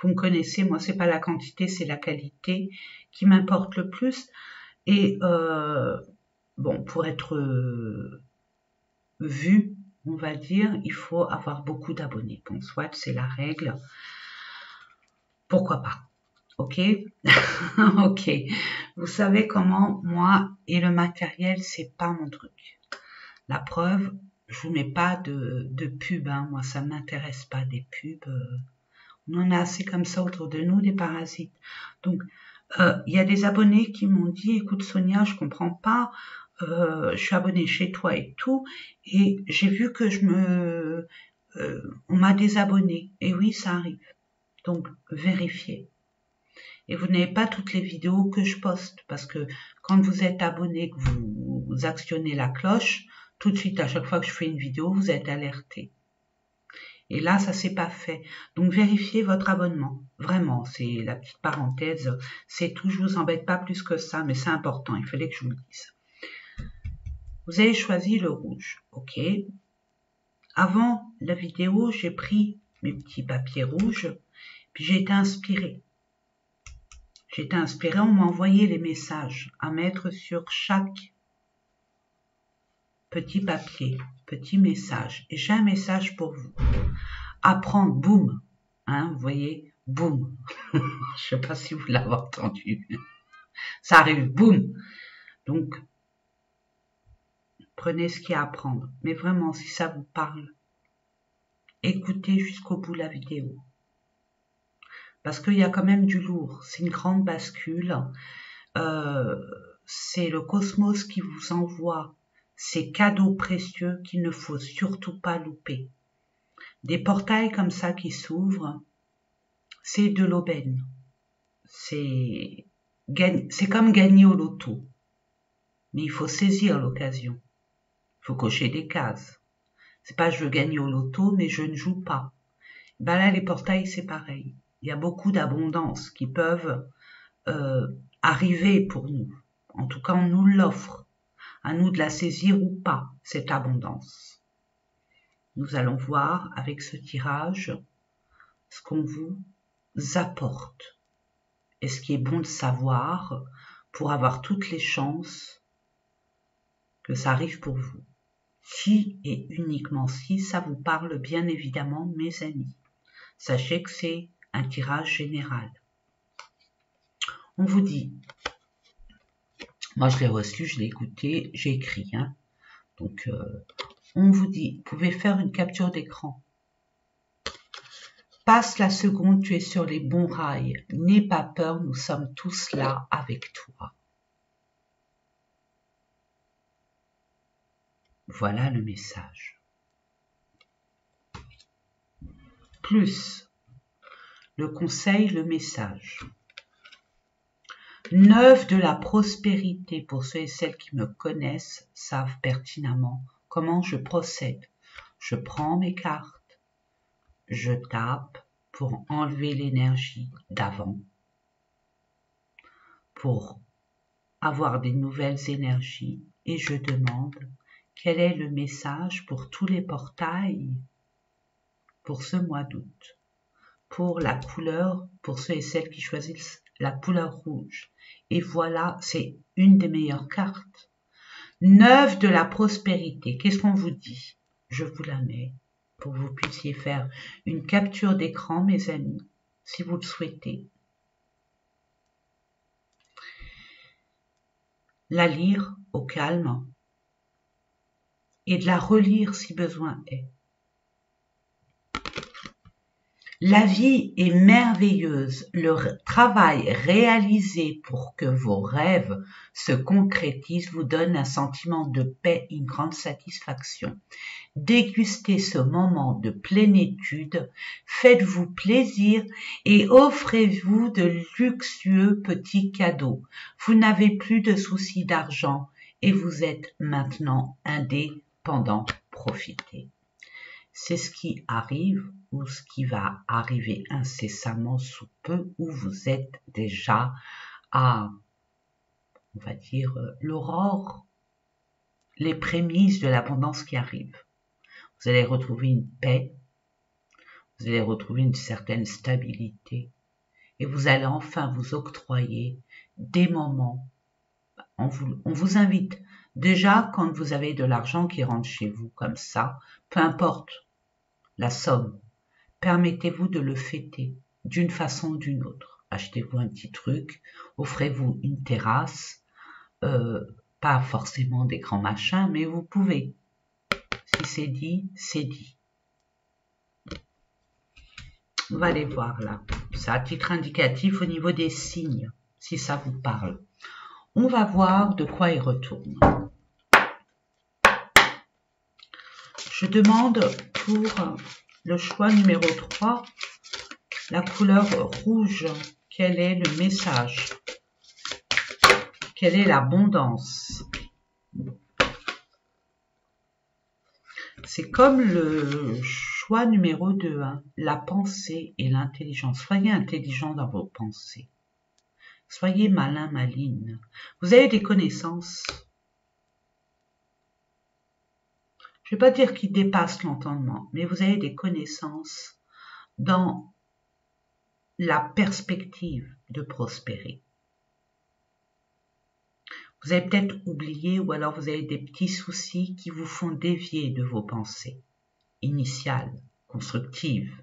Vous me connaissez, moi, c'est pas la quantité, c'est la qualité qui m'importe le plus. Et bon, pour être vu, on va dire, il faut avoir beaucoup d'abonnés. Bon, soit c'est la règle. Pourquoi pas? Ok Ok. Vous savez comment moi et le matériel, c'est pas mon truc. La preuve, je vous mets pas de, de pub, hein. moi ça m'intéresse pas des pubs. Euh. on en a assez comme ça autour de nous, des parasites. Donc, euh, il y a des abonnés qui m'ont dit, écoute Sonia, je comprends pas, euh, je suis abonné chez toi et tout, et j'ai vu que je me, on m'a désabonné. Et oui, ça arrive. Donc, vérifiez. Et vous n'avez pas toutes les vidéos que je poste, parce que quand vous êtes abonné, que vous actionnez la cloche, tout de suite, à chaque fois que je fais une vidéo, vous êtes alerté. Et là, ça s'est pas fait. Donc, vérifiez votre abonnement. Vraiment, c'est la petite parenthèse. C'est tout. Je vous embête pas plus que ça, mais c'est important. Il fallait que je vous le dise. Vous avez choisi le rouge. OK. Avant la vidéo, j'ai pris mes petits papiers rouges, puis j'ai été inspirée. J'ai été inspirée, on m'a envoyé les messages à mettre sur chaque petit papier, petit message. Et j'ai un message pour vous. Apprendre, boum. Hein, voyez, boum. Je sais pas si vous l'avez entendu. Ça arrive, boum. Donc, prenez ce qu'il y a à apprendre. Mais vraiment, si ça vous parle, écoutez jusqu'au bout la vidéo. Parce qu'il y a quand même du lourd. C'est une grande bascule. Euh, c'est le cosmos qui vous envoie ces cadeaux précieux qu'il ne faut surtout pas louper. Des portails comme ça qui s'ouvrent, c'est de l'aubaine. C'est comme gagner au loto. Mais il faut saisir l'occasion. Il faut cocher des cases. C'est pas je veux gagner au loto, mais je ne joue pas. Ben là, les portails, c'est pareil. Il y a beaucoup d'abondance qui peuvent euh, arriver pour nous. En tout cas, on nous l'offre à nous de la saisir ou pas, cette abondance. Nous allons voir avec ce tirage ce qu'on vous apporte et ce qui est bon de savoir pour avoir toutes les chances que ça arrive pour vous. Si et uniquement si ça vous parle bien évidemment, mes amis. Sachez que c'est un tirage général. On vous dit moi, je l'ai reçu, je l'ai écouté, j'ai écrit. Hein. Donc, euh, on vous dit, vous pouvez faire une capture d'écran. Passe la seconde, tu es sur les bons rails. N'aie pas peur, nous sommes tous là avec toi. Voilà le message. Plus le conseil, le message. Neuf de la prospérité, pour ceux et celles qui me connaissent, savent pertinemment comment je procède. Je prends mes cartes, je tape pour enlever l'énergie d'avant, pour avoir des nouvelles énergies et je demande quel est le message pour tous les portails pour ce mois d'août, pour la couleur, pour ceux et celles qui choisissent la couleur rouge, et voilà, c'est une des meilleures cartes. Neuf de la prospérité. Qu'est-ce qu'on vous dit? Je vous la mets pour que vous puissiez faire une capture d'écran, mes amis, si vous le souhaitez. La lire au calme et de la relire si besoin est. La vie est merveilleuse. Le travail réalisé pour que vos rêves se concrétisent vous donne un sentiment de paix, une grande satisfaction. Dégustez ce moment de plénitude, faites-vous plaisir et offrez-vous de luxueux petits cadeaux. Vous n'avez plus de soucis d'argent et vous êtes maintenant indépendant. Profitez. C'est ce qui arrive ou ce qui va arriver incessamment sous peu où vous êtes déjà à, on va dire, l'aurore, les prémices de l'abondance qui arrive. Vous allez retrouver une paix, vous allez retrouver une certaine stabilité et vous allez enfin vous octroyer des moments. On vous, on vous invite déjà quand vous avez de l'argent qui rentre chez vous comme ça, peu importe la somme. Permettez-vous de le fêter d'une façon ou d'une autre. Achetez-vous un petit truc, offrez-vous une terrasse, euh, pas forcément des grands machins, mais vous pouvez. qui s'est dit, c'est dit. On va aller voir là. Ça à titre indicatif au niveau des signes, si ça vous parle. On va voir de quoi il retourne. Je demande pour le choix numéro 3, la couleur rouge, quel est le message? Quelle est l'abondance? C'est comme le choix numéro 2, hein, la pensée et l'intelligence. Soyez intelligent dans vos pensées. Soyez malin, maline. Vous avez des connaissances. Je ne vais pas dire qui dépassent l'entendement, mais vous avez des connaissances dans la perspective de prospérer. Vous avez peut-être oublié ou alors vous avez des petits soucis qui vous font dévier de vos pensées initiales, constructives.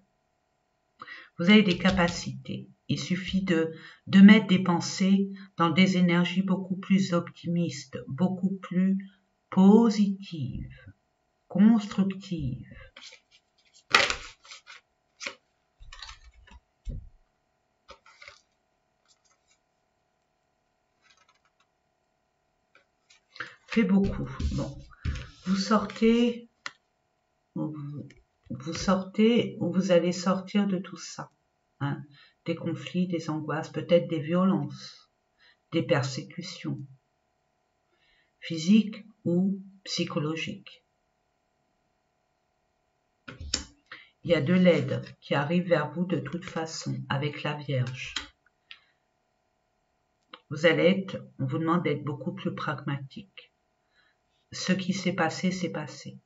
Vous avez des capacités. Il suffit de, de mettre des pensées dans des énergies beaucoup plus optimistes, beaucoup plus positives, constructives. Fait beaucoup. Bon, vous sortez, vous sortez ou vous allez sortir de tout ça. Hein des conflits, des angoisses, peut-être des violences, des persécutions, physiques ou psychologiques. Il y a de l'aide qui arrive vers vous de toute façon avec la Vierge. Vous allez être, on vous demande d'être beaucoup plus pragmatique. Ce qui s'est passé, s'est passé.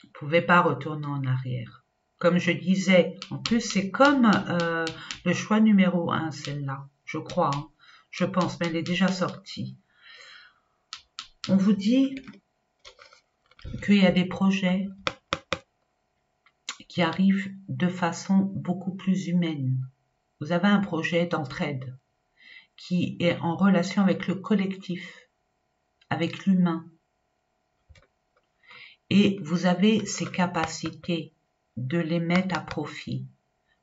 Vous ne pouvez pas retourner en arrière comme je disais, en plus c'est comme euh, le choix numéro 1, celle-là, je crois, hein. je pense, mais elle est déjà sortie. On vous dit qu'il y a des projets qui arrivent de façon beaucoup plus humaine. Vous avez un projet d'entraide qui est en relation avec le collectif, avec l'humain. Et vous avez ces capacités de les mettre à profit,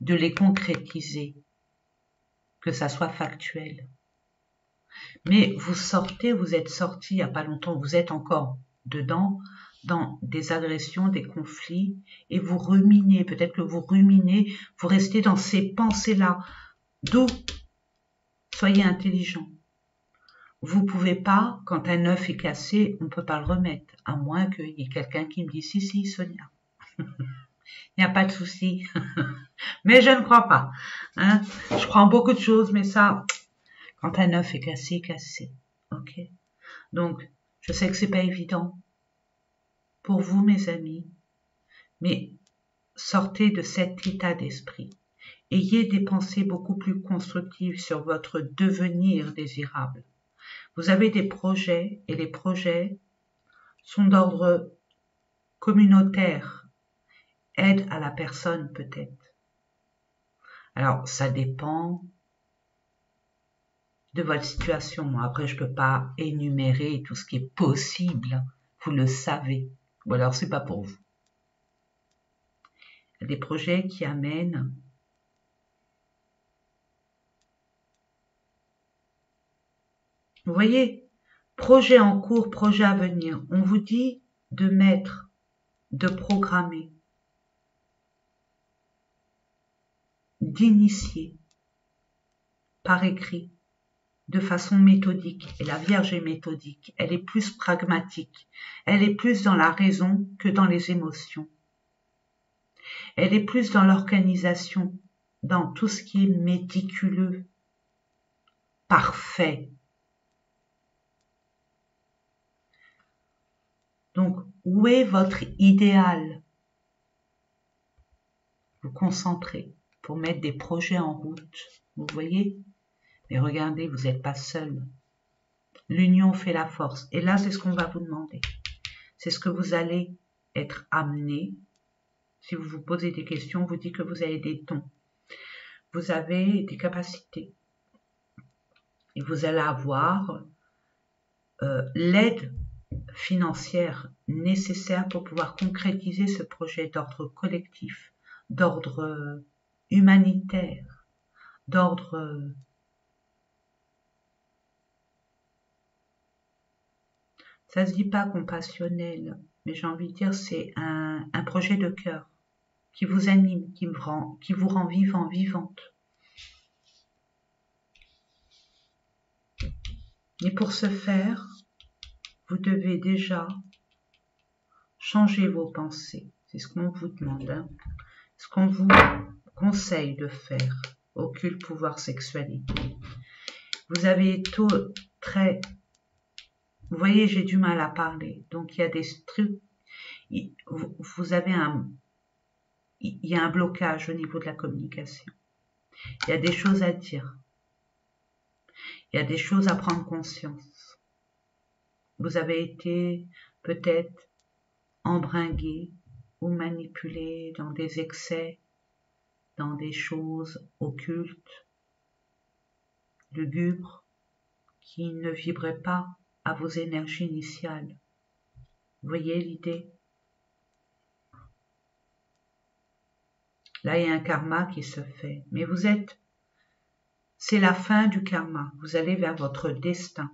de les concrétiser, que ça soit factuel. Mais vous sortez, vous êtes sorti il n'y a pas longtemps, vous êtes encore dedans, dans des agressions, des conflits, et vous ruminez, peut-être que vous ruminez, vous restez dans ces pensées-là. D'où? Soyez intelligent. Vous pouvez pas, quand un œuf est cassé, on ne peut pas le remettre, à moins qu'il y ait quelqu'un qui me dise si, si, Sonia. il n'y a pas de souci. mais je ne crois pas. Hein. Je crois en beaucoup de choses, mais ça, quand un œuf est cassé, cassé. Ok Donc, je sais que c'est pas évident pour vous, mes amis, mais sortez de cet état d'esprit. Ayez des pensées beaucoup plus constructives sur votre devenir désirable. Vous avez des projets et les projets sont d'ordre communautaire, aide à la personne peut-être. Alors, ça dépend de votre situation. Après, je ne peux pas énumérer tout ce qui est possible. Vous le savez. Ou alors, c'est pas pour vous. Des projets qui amènent Vous voyez, projet en cours, projet à venir. On vous dit de mettre, de programmer. d'initier par écrit de façon méthodique. Et la Vierge est méthodique, elle est plus pragmatique, elle est plus dans la raison que dans les émotions. Elle est plus dans l'organisation, dans tout ce qui est méticuleux, parfait. Donc, où est votre idéal? Vous concentrez pour mettre des projets en route. Vous voyez? Mais regardez, vous n'êtes pas seul. L'union fait la force. Et là, c'est ce qu'on va vous demander. C'est ce que vous allez être amené. Si vous vous posez des questions, vous dites que vous avez des dons. Vous avez des capacités. Et vous allez avoir euh, l'aide financière nécessaire pour pouvoir concrétiser ce projet d'ordre collectif, d'ordre humanitaire, d'ordre ça se dit pas compassionnel, mais j'ai envie de dire c'est un, projet de cœur qui vous anime, qui, me rend, qui vous rend vivant, vivante. Et pour ce faire, vous devez déjà changer vos pensées. C'est ce qu'on vous demande. Hein. Ce qu'on vous conseille de faire. Occulte pouvoir sexualité. Vous avez tout très... Vous voyez, j'ai du mal à parler. Donc, il y a des trucs... Vous avez un... Il y a un blocage au niveau de la communication. Il y a des choses à dire. Il y a des choses à prendre conscience. Vous avez été peut-être embringué ou manipulé dans des excès, dans des choses occultes, lugubres, qui ne vibraient pas à vos énergies initiales. Voyez l'idée? Là, il y a un karma qui se fait. Mais vous êtes c'est la fin du karma. Vous allez vers votre destin.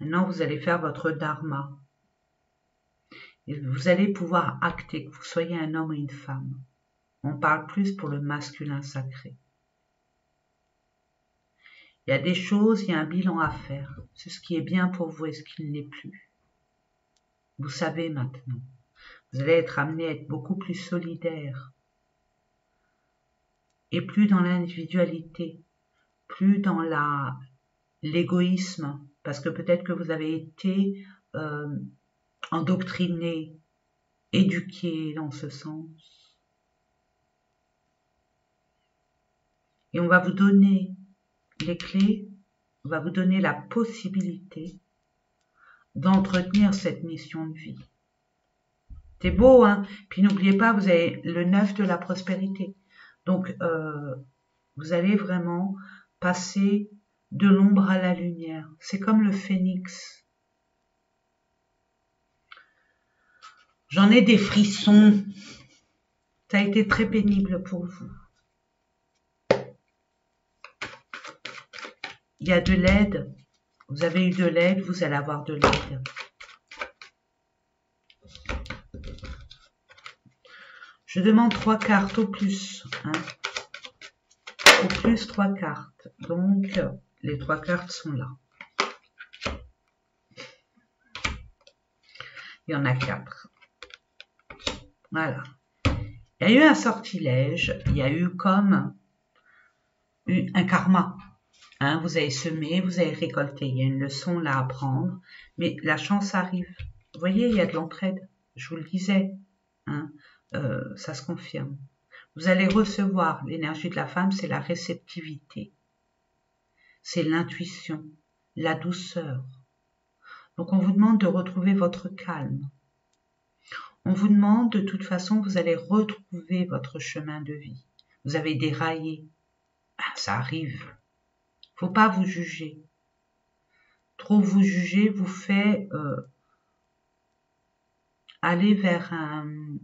Maintenant, vous allez faire votre dharma. Et vous allez pouvoir acter que vous soyez un homme ou une femme. On parle plus pour le masculin sacré. Il y a des choses, il y a un bilan à faire. C'est ce qui est bien pour vous et ce qui ne l'est plus. Vous savez maintenant. Vous allez être amené à être beaucoup plus solidaire, et plus dans l'individualité, plus dans la l'égoïsme, parce que peut-être que vous avez été euh, endoctriné, éduqué dans ce sens. Et on va vous donner les clés, va vous donner la possibilité d'entretenir cette mission de vie. C'est beau, hein? Puis n'oubliez pas, vous avez le neuf de la prospérité. Donc, euh, vous allez vraiment passer de l'ombre à la lumière. C'est comme le phénix. J'en ai des frissons. Ça a été très pénible pour vous. Il y a de l'aide. Vous avez eu de l'aide, vous allez avoir de l'aide. Je demande trois cartes au plus. Hein. Au plus trois cartes. Donc, les trois cartes sont là. Il y en a quatre. Voilà. Il y a eu un sortilège. Il y a eu comme un karma. Hein, vous avez semé, vous avez récolté. Il y a une leçon là à prendre. Mais la chance arrive. Vous voyez, il y a de l'entraide. Je vous le disais. Hein. Euh, ça se confirme. Vous allez recevoir l'énergie de la femme, c'est la réceptivité, c'est l'intuition, la douceur. Donc on vous demande de retrouver votre calme. On vous demande de toute façon, vous allez retrouver votre chemin de vie. Vous avez déraillé. Ah, ça arrive. Faut pas vous juger. Trop vous juger vous fait euh, aller vers un,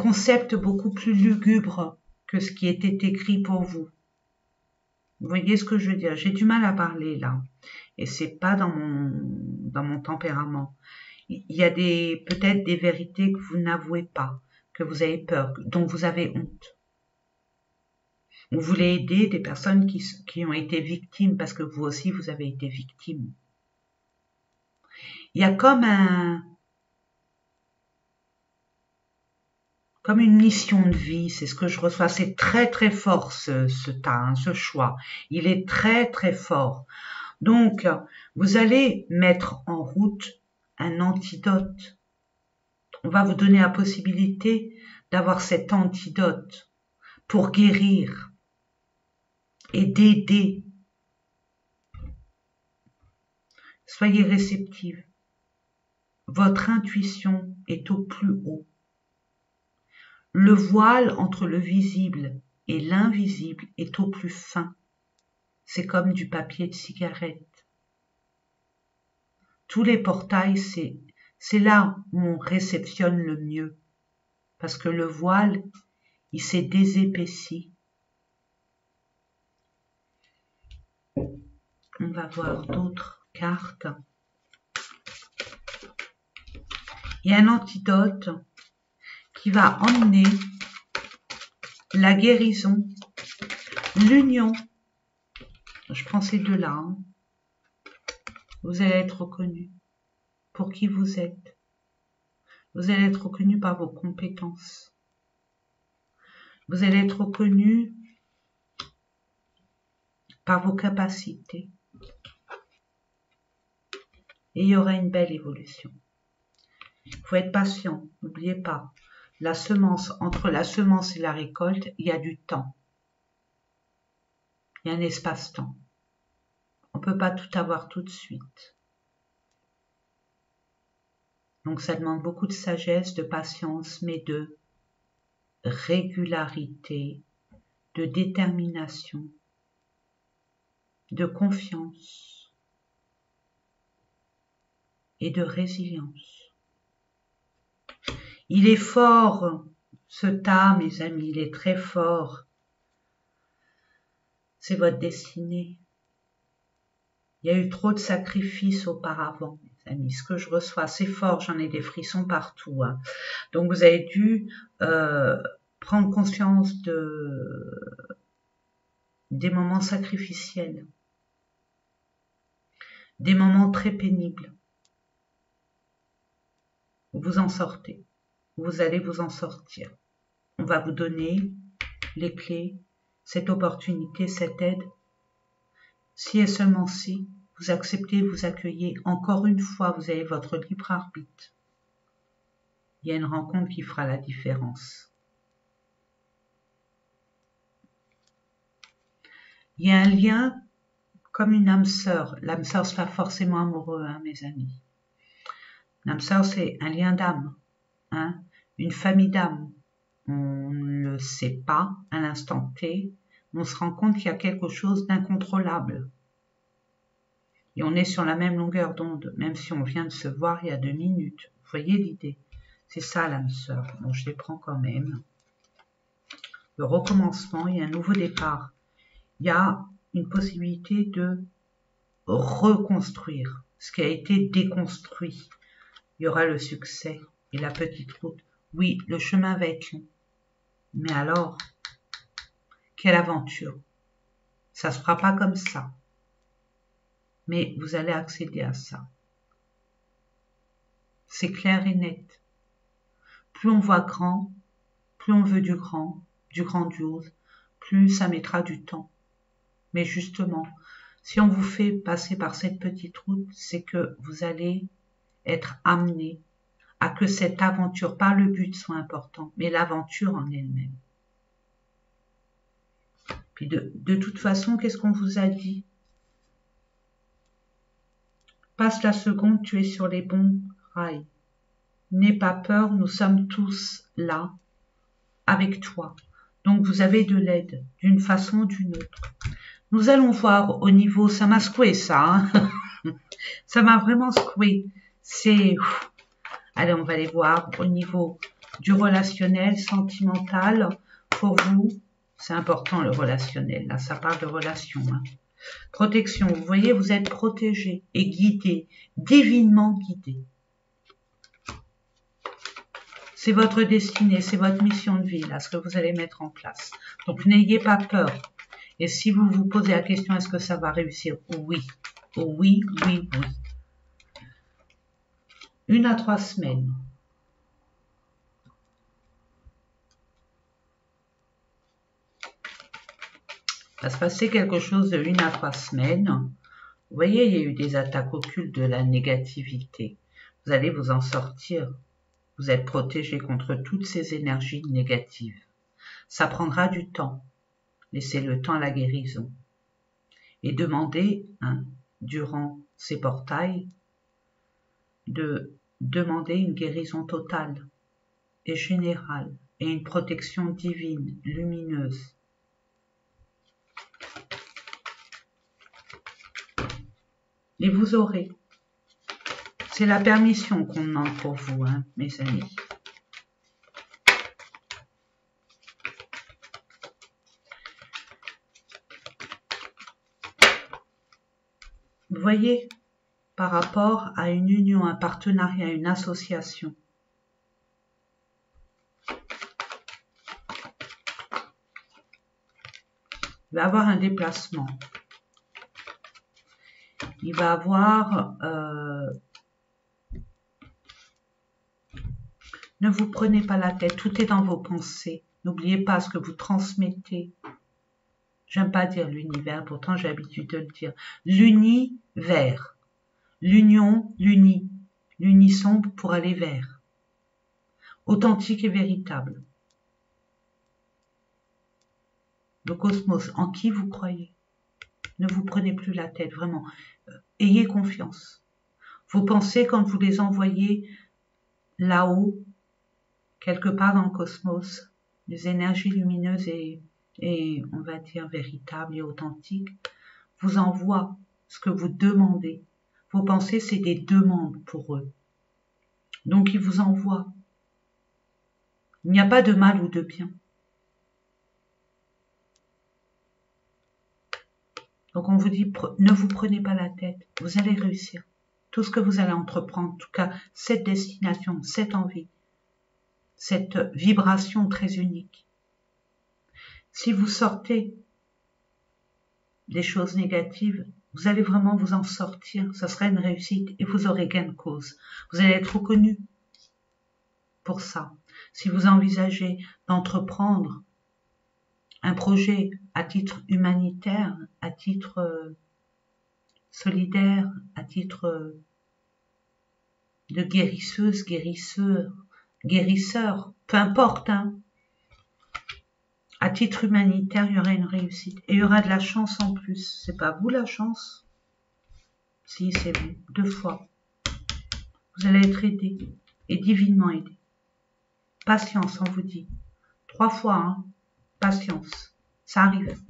concept beaucoup plus lugubre que ce qui était écrit pour vous. Vous voyez ce que je veux dire? J'ai du mal à parler là, et c'est pas dans mon dans mon tempérament. Il y a des peut-être des vérités que vous n'avouez pas, que vous avez peur, dont vous avez honte. Vous voulez aider des personnes qui, qui ont été victimes parce que vous aussi vous avez été victime. Il y a comme un, comme une mission de vie, c'est ce que je reçois. C'est très très fort ce, ce hein, ce choix. Il est très très fort. Donc, vous allez mettre en route un antidote. On va vous donner la possibilité d'avoir cet antidote pour guérir et d'aider. Soyez réceptive. Votre intuition est au plus haut. Le voile entre le visible et l'invisible est au plus fin. C'est comme du papier de cigarette. tous les portails, c'est, là où on réceptionne le mieux. Parce que le voile, il s'est désépaissi. On va voir d'autres cartes. Il y a un antidote qui va emmener la guérison, l'union. Je prends ces deux-là. Hein. Vous allez être reconnu pour qui vous êtes. Vous allez être reconnu par vos compétences. Vous allez être reconnu par vos capacités. Et il y aura une belle évolution. Il faut être patient, n'oubliez pas. La semence, entre la semence et la récolte, il y a du temps. Il y a un espace-temps. On ne peut pas tout avoir tout de suite. Donc ça demande beaucoup de sagesse, de patience, mais de régularité, de détermination, de confiance et de résilience. Il est fort, ce tas, mes amis, il est très fort. C'est votre destinée. Il y a eu trop de sacrifices auparavant, mes amis. Ce que je reçois, c'est fort, j'en ai des frissons partout. Hein. Donc vous avez dû euh, prendre conscience de des moments sacrificiels, des moments très pénibles. Vous en sortez. Vous allez vous en sortir. On va vous donner les clés, cette opportunité, cette aide si et seulement si vous acceptez, vous accueillez, encore une fois, vous avez votre libre arbitre. Il y a une rencontre qui fera la différence. Il y a un lien comme une âme sœur. L'âme sœur, pas forcément amoureux, hein, mes amis. L'âme sœur, c'est un lien d'âme, hein, une famille d'âme. On ne le sait pas à l'instant T, on se rend compte qu'il y a quelque chose d'incontrôlable. Et on est sur la même longueur d'onde, même si on vient de se voir il y a deux minutes. Vous voyez l'idée? C'est ça l'âme sœur. Bon, je les prends quand même. Le recommencement, il y a un nouveau départ. Il y a une possibilité de reconstruire ce qui a été déconstruit. Il y aura le succès et la petite route. Oui, le chemin va être long. Mais alors, quelle aventure? Ça se fera pas comme ça. Mais vous allez accéder à ça. C'est clair et net. Plus on voit grand, plus on veut du grand, du grandiose, plus ça mettra du temps. Mais justement, si on vous fait passer par cette petite route, c'est que vous allez être amené à que cette aventure, pas le but soit important, mais l'aventure en elle-même. Puis de, toute façon, qu'est-ce qu'on vous a dit? Passe la seconde, tu es sur les bons rails. N'aie pas peur, nous sommes tous là, avec toi. Donc vous avez de l'aide, d'une façon ou d'une autre. Nous allons voir au niveau, ça m'a secoué ça, hein. ça m'a vraiment secoué. C'est, allez, on va aller voir au niveau du relationnel, sentimental, pour vous, c'est important le relationnel. Là, ça parle de relation. Hein. Protection. Vous voyez, vous êtes protégé et guidé, divinement guidé. C'est votre destinée, c'est votre mission de vie, là, ce que vous allez mettre en place. Donc, n'ayez pas peur. Et si vous vous posez la question, est-ce que ça va réussir? Oui. Oui, oui, oui. Une à trois semaines. va se passer quelque chose de une à trois semaines. Vous voyez, il y a eu des attaques occultes de la négativité. Vous allez vous en sortir. Vous êtes protégé contre toutes ces énergies négatives. Ça prendra du temps. Laissez le temps à la guérison. Et demandez, hein, durant ces portails, de demander une guérison totale et générale et une protection divine, lumineuse et vous aurez C'est la permission qu'on demande pour vous, hein, mes amis. Vous voyez, par rapport à une union, un partenariat, une association, il va avoir un déplacement. Il va avoir... Euh, ne vous prenez pas la tête, tout est dans vos pensées. N'oubliez pas ce que vous transmettez. J'aime pas dire l'univers, pourtant j'ai l'habitude de le dire. L'univers. L'union, l'uni. L'unisson pour aller vers. Authentique et véritable. le cosmos, en qui vous croyez? Ne vous prenez plus la tête, vraiment. Euh, ayez confiance. Vos pensées, quand vous les envoyez là-haut, quelque part dans le cosmos, les énergies lumineuses et, et, on va dire, véritables et authentiques, vous envoient ce que vous demandez. Vos pensées, c'est des demandes pour eux. Donc, ils vous envoient. Il n'y a pas de mal ou de bien. Donc on vous dit, ne vous prenez pas la tête, vous allez réussir. Tout ce que vous allez entreprendre, en tout cas cette destination, cette envie, cette vibration très unique. Si vous sortez des choses négatives, vous allez vraiment vous en sortir, ça sera une réussite et vous aurez gain de cause. Vous allez être reconnu pour ça. Si vous envisagez d'entreprendre un projet à titre humanitaire, à titre euh, solidaire, à titre euh, de guérisseuse, guérisseur, guérisseur, peu importe, hein. À titre humanitaire, il y aura une réussite. Et il y aura de la chance en plus. C'est pas vous la chance? Si, c'est vous. Deux fois. Vous allez être aidé et divinement aidé. Patience, on vous dit. Trois fois, hein. Patience, ça arrive.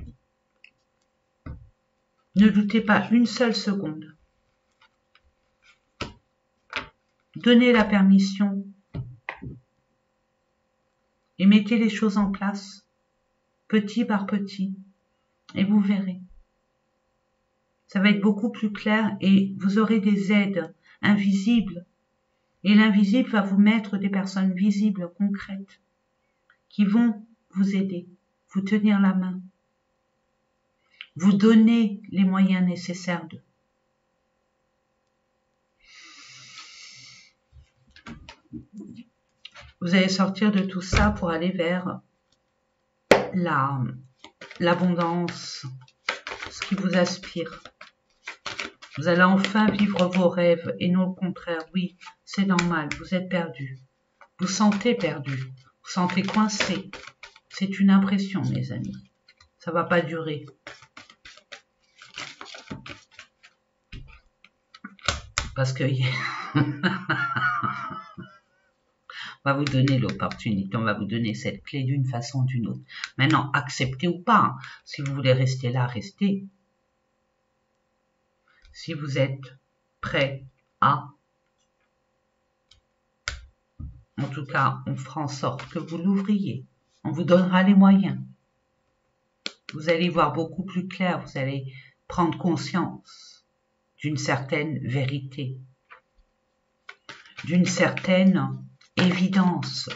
Ne doutez pas une seule seconde. Donnez la permission et mettez les choses en place, petit par petit, et vous verrez. Ça va être beaucoup plus clair et vous aurez des aides invisibles. Et l'invisible va vous mettre des personnes visibles, concrètes, qui vont vous aider vous tenir la main, vous donner les moyens nécessaires de. Vous allez sortir de tout ça pour aller vers la l'abondance, ce qui vous aspire. Vous allez enfin vivre vos rêves et non le contraire. Oui, c'est normal, vous êtes perdu. Vous sentez perdu, vous sentez coincé, c'est une impression, mes amis. Ça va pas durer. Parce que on va vous donner l'opportunité, on va vous donner cette clé d'une façon ou d'une autre. Maintenant, acceptez ou pas. Hein. Si vous voulez rester là, restez. Si vous êtes prêt à en tout cas, on fera en sorte que vous l'ouvriez. On vous donnera les moyens. Vous allez voir beaucoup plus clair, vous allez prendre conscience d'une certaine vérité, d'une certaine évidence.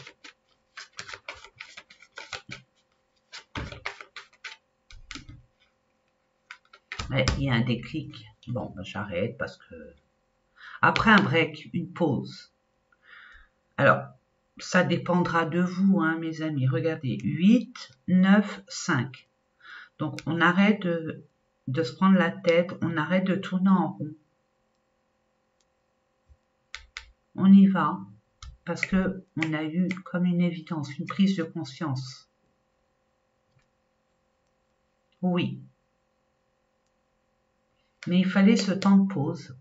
Il y a un déclic. Bon, ben, j'arrête parce que... Après un break, une pause. Alors, ça dépendra de vous, hein, mes amis. Regardez, 8, 9, 5. Donc, on arrête de, de se prendre la tête, on arrête de tourner en rond. On y va parce que on a eu comme une évidence, une prise de conscience. Oui. Mais il fallait ce temps de pause,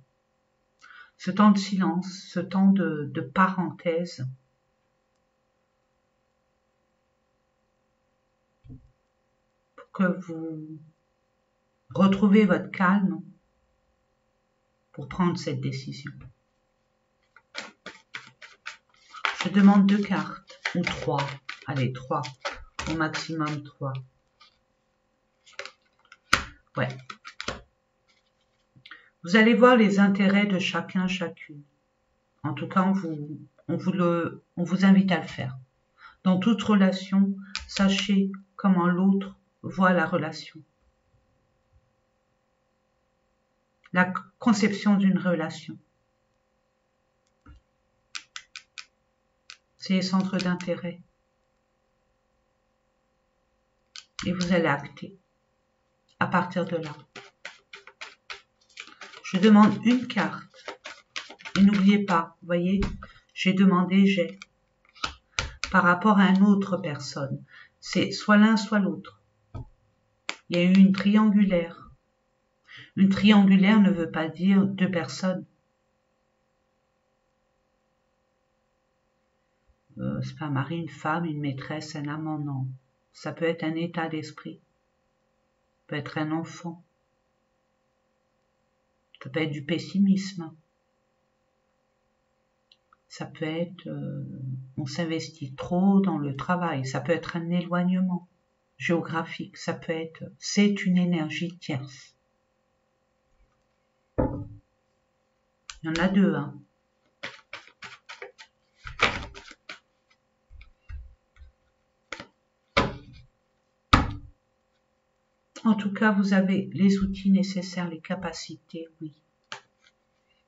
ce temps de silence, ce temps de, parenthèse que vous retrouvez votre calme pour prendre cette décision. Je demande deux cartes, ou trois. Allez, trois. Au maximum trois. Ouais. Vous allez voir les intérêts de chacun, chacune. En tout cas, on vous, invite à le faire. Dans toute relation, sachez comment l'autre voit la relation. La conception d'une relation. C'est les centres d'intérêt. Et vous allez acter à partir de là. Demande une carte. Et n'oubliez pas, voyez, j'ai demandé j'ai. Par rapport à une autre personne. C'est soit l'un, soit l'autre. Il y a eu une triangulaire. Une triangulaire ne veut pas dire deux personnes. Euh, c'est pas un mari, une femme, une maîtresse, un amant, non. Ça peut être un état d'esprit. Peut être un enfant. Ça peut être du pessimisme. Ça peut être euh, on s'investit trop dans le travail. Ça peut être un éloignement géographique. Ça peut être c'est une énergie tierce. Il y en a deux. Hein. En tout cas, vous avez les outils nécessaires, les capacités, oui,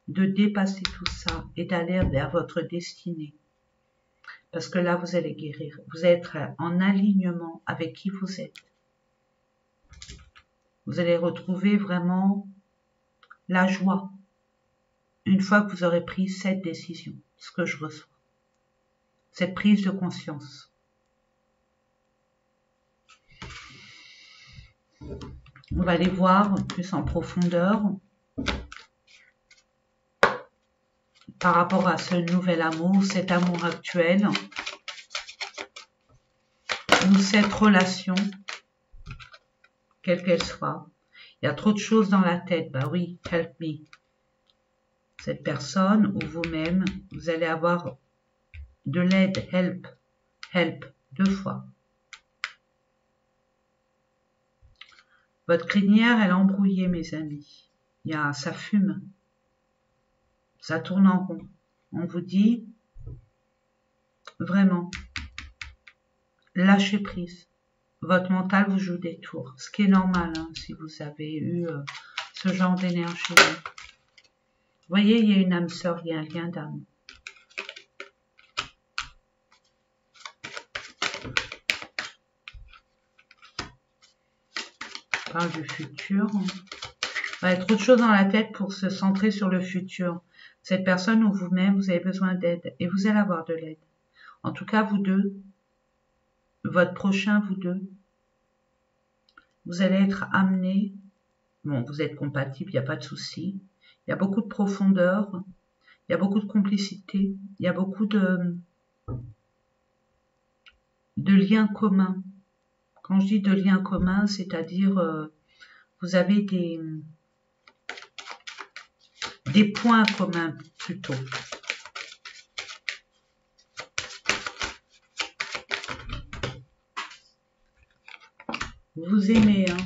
de dépasser tout ça et d'aller vers votre destinée. Parce que là, vous allez guérir. Vous être en alignement avec qui vous êtes. Vous allez retrouver vraiment la joie une fois que vous aurez pris cette décision, ce que je reçois. Cette prise de conscience. On va aller voir plus en profondeur par rapport à ce nouvel amour, cet amour actuel, ou cette relation, quelle qu'elle soit. Il y a trop de choses dans la tête. Bah oui, help me. Cette personne ou vous-même, vous allez avoir de l'aide, help, help, deux fois. Votre crinière, elle est embrouillée, mes amis. Il y a, ça fume. Ça tourne en rond. On vous dit, vraiment, lâchez prise. Votre mental vous joue des tours. Ce qui est normal, hein, si vous avez eu euh, ce genre d'énergie. Vous voyez, il y a une âme sœur, il y a un lien d'âme. Du futur. Y avoir trop de choses dans la tête pour se centrer sur le futur. Cette personne ou vous-même, vous avez besoin d'aide et vous allez avoir de l'aide. En tout cas, vous deux, votre prochain, vous deux, vous allez être amenés, bon, vous êtes compatibles, il n'y a pas de souci, il y a beaucoup de profondeur, il y a beaucoup de complicité, il y a beaucoup de liens communs. Quand je dis de liens communs, c'est-à-dire euh, vous avez des, points communs plutôt. Vous aimez hein,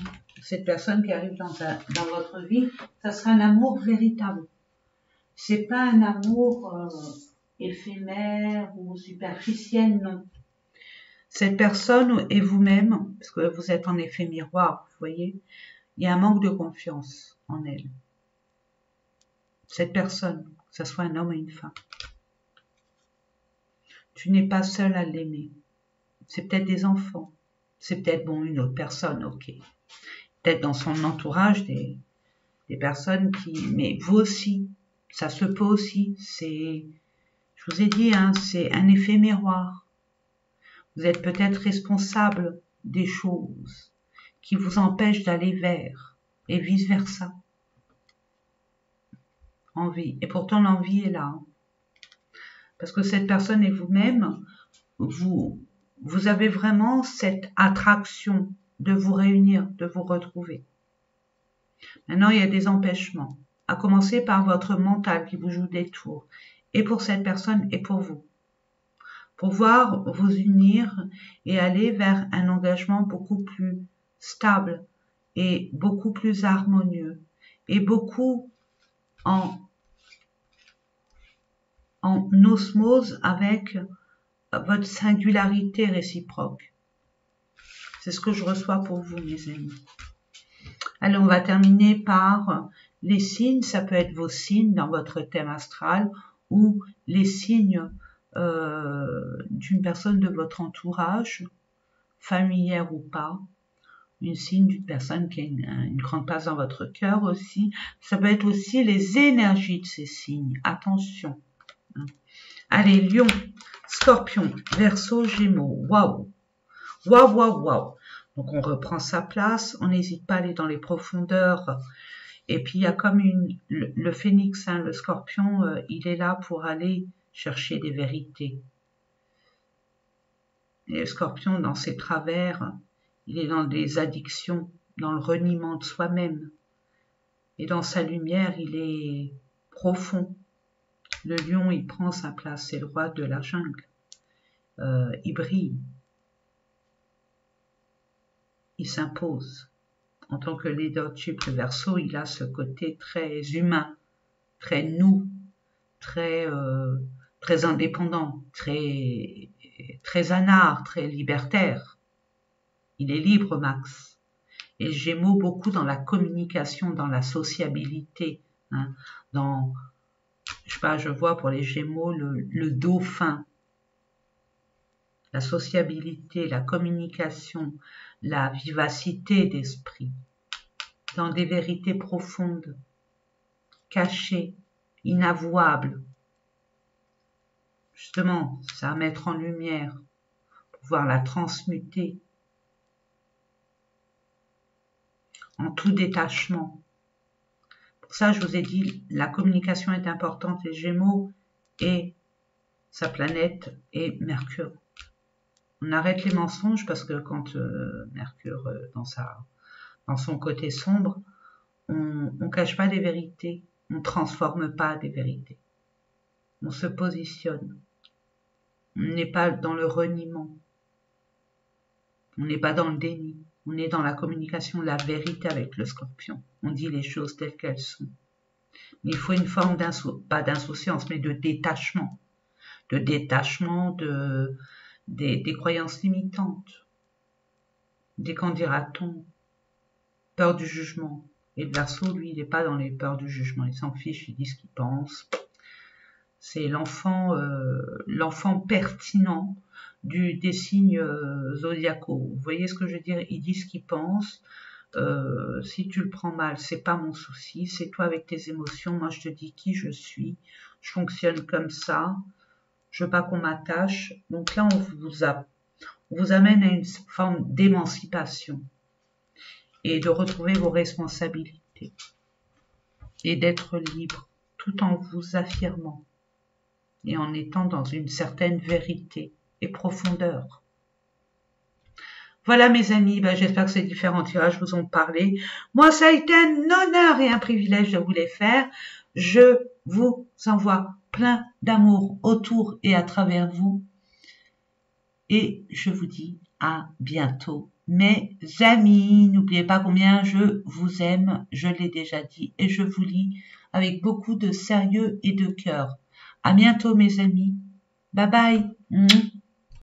cette personne qui arrive dans, dans, votre vie, ça sera un amour véritable. C'est pas un amour euh, éphémère ou superficiel, non cette personne et vous-même, parce que vous êtes en effet miroir, vous voyez, il y a un manque de confiance en elle. Cette personne, que ce soit un homme ou une femme. Tu n'es pas seul à l'aimer. C'est peut-être des enfants. C'est peut-être bon une autre personne, ok. Peut-être dans son entourage des, des personnes qui. Mais vous aussi, ça se peut aussi. C'est, je vous ai dit, hein, c'est un effet miroir. Vous êtes peut-être responsable des choses qui vous empêchent d'aller vers et vice-versa. Envie. Et pourtant l'envie est là. Hein. Parce que cette personne et vous-même, vous, vous avez vraiment cette attraction de vous réunir, de vous retrouver. Maintenant, il y a des empêchements, à commencer par votre mental qui vous joue des tours, et pour cette personne et pour vous. Pouvoir vous unir et aller vers un engagement beaucoup plus stable et beaucoup plus harmonieux et beaucoup en, en osmose avec votre singularité réciproque. C'est ce que je reçois pour vous, mes amis. Alors, on va terminer par les signes. Ça peut être vos signes dans votre thème astral ou les signes euh, d'une personne de votre entourage, familière ou pas, une signe d'une personne qui a une, grande place dans votre cœur aussi. Ça peut être aussi les énergies de ces signes. Attention. Hein. Allez, lion, scorpion, verso, gémeaux. Waouh. Waouh, waouh, waouh. Donc on reprend sa place, on n'hésite pas à aller dans les profondeurs. Et puis il y a comme une, le, phénix, hein, le scorpion, euh, il est là pour aller chercher des vérités. Et le scorpion, dans ses travers, il est dans des addictions, dans le reniement de soi-même. Et dans sa lumière, il est profond. Le lion, il prend sa place, c'est le roi de la jungle. Euh, il brille. Il s'impose. En tant que leadership, le verso, il a ce côté très humain, très nous, très, euh, très indépendant, très, très anard, très libertaire. Il est libre, Max. Et Gémeaux beaucoup dans la communication, dans la sociabilité, hein, dans, je sais pas, je vois pour les Gémeaux le, le dauphin, la sociabilité, la communication, la vivacité d'esprit, dans des vérités profondes, cachées, inavouables. Justement, ça à mettre en lumière, pouvoir la transmuter, en tout détachement. Pour ça, je vous ai dit, la communication est importante, les Gémeaux et sa planète est Mercure. On arrête les mensonges parce que quand euh, Mercure, euh, dans, sa, dans son côté sombre, on ne cache pas des vérités, on ne transforme pas des vérités. On se positionne. On n'est pas dans le reniement. On n'est pas dans le déni. On est dans la communication la vérité avec le scorpion. On dit les choses telles qu'elles sont. Il faut une forme pas d'insouciance, mais de détachement. De détachement de, des, croyances limitantes. Des qu'en dira-t-on? Peur du jugement. Et le verso, lui, il n'est pas dans les peurs du jugement. Il s'en fiche, il dit ce qu'il pense. C'est l'enfant, euh, l'enfant pertinent du, des signes euh, zodiacaux. Vous voyez ce que je veux dire? Il dit ce qu'il pense. Euh, si tu le prends mal, c'est pas mon souci. C'est toi avec tes émotions. Moi, je te dis qui je suis. Je fonctionne comme ça. Je veux pas qu'on m'attache. Donc là, vous, a, on vous amène à une forme d'émancipation et de retrouver vos responsabilités et d'être libre tout en vous affirmant et en étant dans une certaine vérité et profondeur. Voilà mes amis, ben, j'espère que ces différents tirages vous ont parlé. Moi, ça a été un honneur et un privilège de vous les faire. Je vous envoie plein d'amour autour et à travers vous. Et je vous dis à bientôt. Mes amis, n'oubliez pas combien je vous aime, je l'ai déjà dit, et je vous lis avec beaucoup de sérieux et de cœur. À bientôt mes amis. Bye bye.